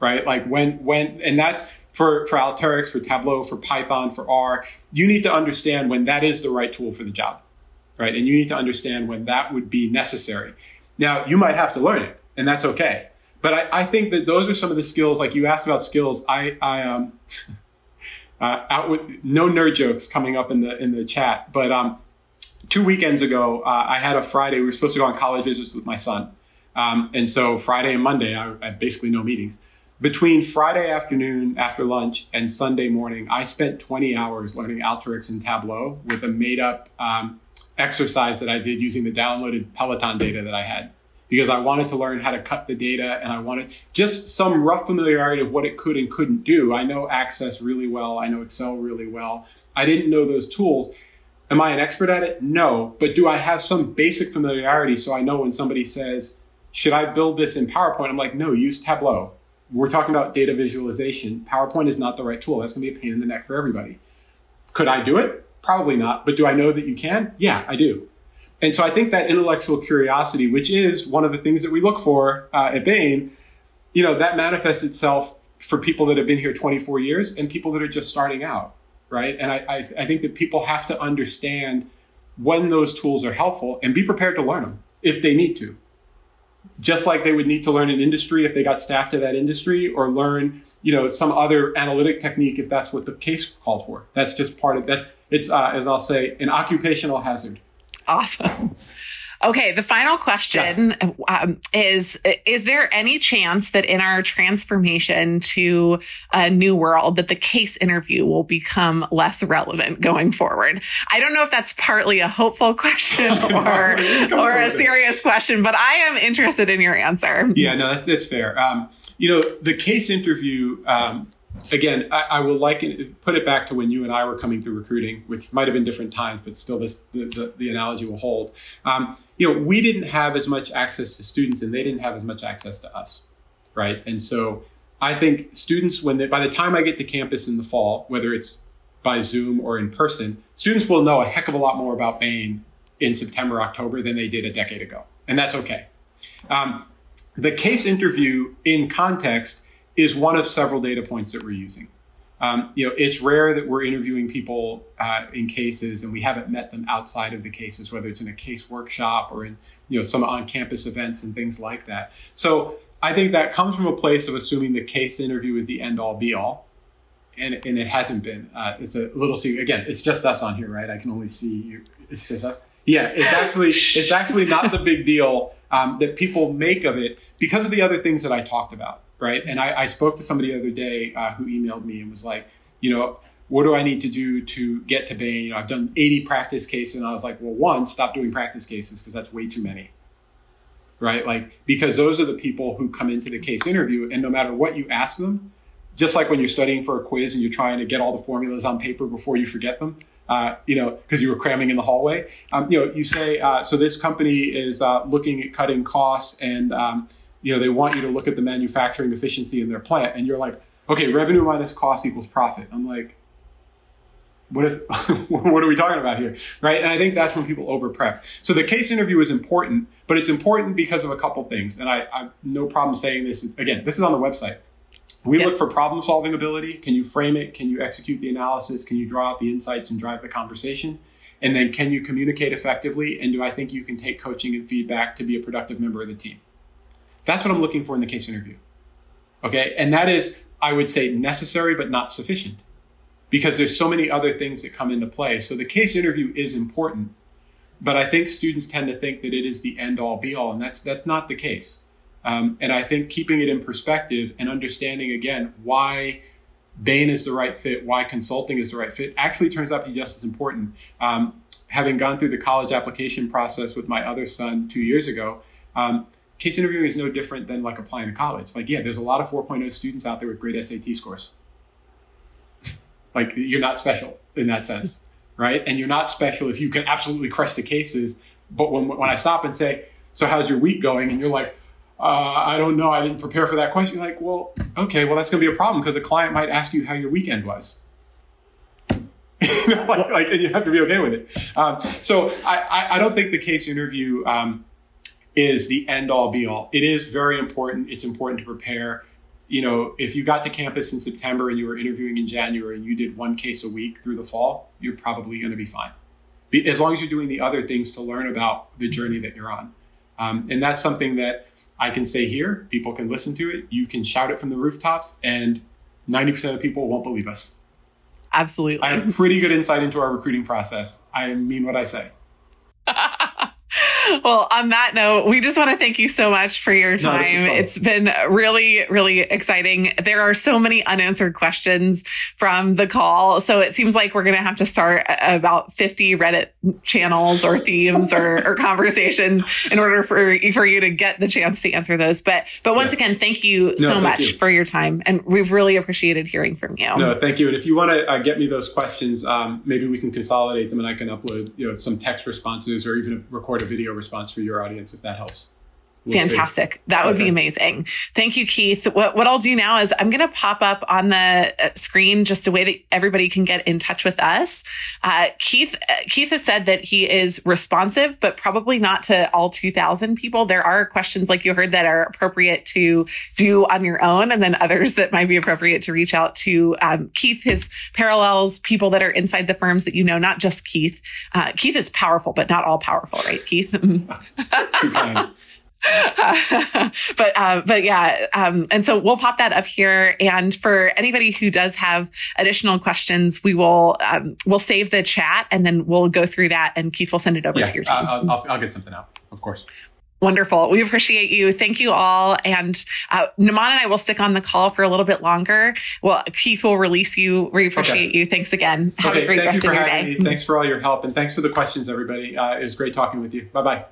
S2: right? Like when, when, and that's for, for Alteryx, for Tableau, for Python, for R, you need to understand when that is the right tool for the job, right? And you need to understand when that would be necessary. Now, you might have to learn it, and that's okay. But I, I think that those are some of the skills, like you asked about skills. I, I, um, uh, out with no nerd jokes coming up in the in the chat. But um, two weekends ago, uh, I had a Friday. We were supposed to go on college visits with my son, um, and so Friday and Monday, I, I had basically no meetings. Between Friday afternoon after lunch and Sunday morning, I spent 20 hours learning Alteryx and Tableau with a made up um, exercise that I did using the downloaded Peloton data that I had because I wanted to learn how to cut the data and I wanted just some rough familiarity of what it could and couldn't do. I know Access really well. I know Excel really well. I didn't know those tools. Am I an expert at it? No. But do I have some basic familiarity so I know when somebody says, should I build this in PowerPoint? I'm like, no, use Tableau. We're talking about data visualization. PowerPoint is not the right tool. That's going to be a pain in the neck for everybody. Could I do it? Probably not. But do I know that you can? Yeah, I do. And so I think that intellectual curiosity, which is one of the things that we look for uh, at Bain, you know, that manifests itself for people that have been here 24 years and people that are just starting out, right? And I, I, I think that people have to understand when those tools are helpful and be prepared to learn them if they need to. Just like they would need to learn an industry if they got staffed to that industry or learn, you know, some other analytic technique if that's what the case called for. That's just part of that. It's, uh, as I'll say, an occupational hazard.
S1: Awesome. Okay, the final question yes. um, is Is there any chance that in our transformation to a new world, that the case interview will become less relevant going forward? I don't know if that's partly a hopeful question or, or a serious question, but I am interested in your answer.
S2: Yeah, no, that's, that's fair. Um, you know, the case interview, um, again, I, I, will liken put it back to when you and I were coming through recruiting, which might have been different times, but still, this the, the, the analogy will hold. Um, you know, we didn't have as much access to students, and they didn't have as much access to us, right? And so, I think students, when they, by the time I get to campus in the fall, whether it's by Zoom or in person, students will know a heck of a lot more about Bain in September, October than they did a decade ago, and that's okay. Um, the case interview in context is one of several data points that we're using. Um, you know, it's rare that we're interviewing people uh, in cases and we haven't met them outside of the cases, whether it's in a case workshop or in you know some on-campus events and things like that. So I think that comes from a place of assuming the case interview is the end-all, be-all, and and it hasn't been. Uh, it's a little see again. It's just us on here, right? I can only see you. It's just us. Yeah, it's actually it's actually not the big deal um, that people make of it because of the other things that I talked about right? And I, I spoke to somebody the other day uh, who emailed me and was like, you know, what do I need to do to get to Bain? You know, I've done 80 practice cases. And I was like, well, one, stop doing practice cases because that's way too many. Right? Like, because those are the people who come into the case interview. And no matter what you ask them, just like when you're studying for a quiz and you're trying to get all the formulas on paper before you forget them, uh, you know, because you were cramming in the hallway, um, you know, you say, uh, so this company is uh, looking at cutting costs and, um, you know, they want you to look at the manufacturing efficiency in their plant, and you're like, okay, revenue minus cost equals profit. I'm like, what is what are we talking about here? Right? And i think that's when people over prep so the case interview is important but it's important because of a couple things. And i i no problem saying this. Again this is on the website we look for problem solving ability can you frame it can you execute the analysis can you draw out the insights and drive the conversation and then can you communicate effectively and do i think you can take coaching and feedback to be a productive member of the team that's what I'm looking for in the case interview. Okay. And that is, I would say, necessary but not sufficient. because there's so many other things that come into play. So the case interview is important, but I think students tend to think that it is the end all be all, and that's that's not the case. Um, and I think keeping it in perspective and understanding again why Bain is the right fit, why consulting is the right fit, actually turns out to be just as important. Um, having gone through the college application process with my other son two years ago, um, case interviewing is no different than like applying to college. Like, yeah, there's a lot of 4.0 students out there with great SAT scores. like, you're not special in that sense, right? And you're not special if you can absolutely crush the cases. But when, when I stop and say, so how's your week going? And you're like, uh, I don't know. I didn't prepare for that question. You're like, well, okay, well, that's going to be a problem because the client might ask you how your weekend was. you know, like, like, and you have to be okay with it. Um, so I, I, don't think the case interview um, is the end all be all. It is very important. It's important to prepare. You know, if you got to campus in September and you were interviewing in January and you did one case a week through the fall, you're probably going to be fine. As long as you're doing the other things to learn about the journey that you're on. Um, and that's something that I can say here, people can listen to it, you can shout it from the rooftops, and 90% of people won't believe us.
S1: Absolutely.
S2: I have pretty good insight into our recruiting process. I mean what I say.
S1: well, on that note, we just want to thank you so much for your time. No, it's been really, really exciting. There are so many unanswered questions from the call. So it seems like we're going to have to start about 50 Reddit channels or themes or, or, conversations in order for, for you to get the chance to answer those. But, but once yes. again, thank you no, so thank much you. for your time. And we've really appreciated hearing from you.
S2: No, thank you. And if you want to uh, get me those questions, um, maybe we can consolidate them and I can upload, you know, some text responses or even record a video response for your audience if that helps.
S1: We'll Fantastic. See. That would okay. be amazing. Thank you, Keith. What, what I'll do now is I'm going to pop up on the uh, screen just a way that everybody can get in touch with us. Uh, Keith, uh, Keith has said that he is responsive, but probably not to all 2000 people. There are questions like you heard that are appropriate to do on your own, and then others that might be appropriate to reach out to um, Keith, his parallels, people that are inside the firms that you know, not just Keith. Uh, Keith is powerful, but not all powerful, right, Keith? Too kind. but uh, but yeah, um, and so we'll pop that up here. And for anybody who does have additional questions, we will um, we'll save the chat and then we'll go through that. And Keith will send it over yeah, to your team.
S2: I'll, I'll, I'll get something out, of course.
S1: Wonderful. We appreciate you. Thank you all. And uh, Naman and I will stick on the call for a little bit longer. Well, Keith will release you. We appreciate okay. you. Thanks again. Have okay, a great rest of your day.
S2: Me. Thanks for all your help and thanks for the questions, everybody. Uh, it was great talking with you. Bye bye.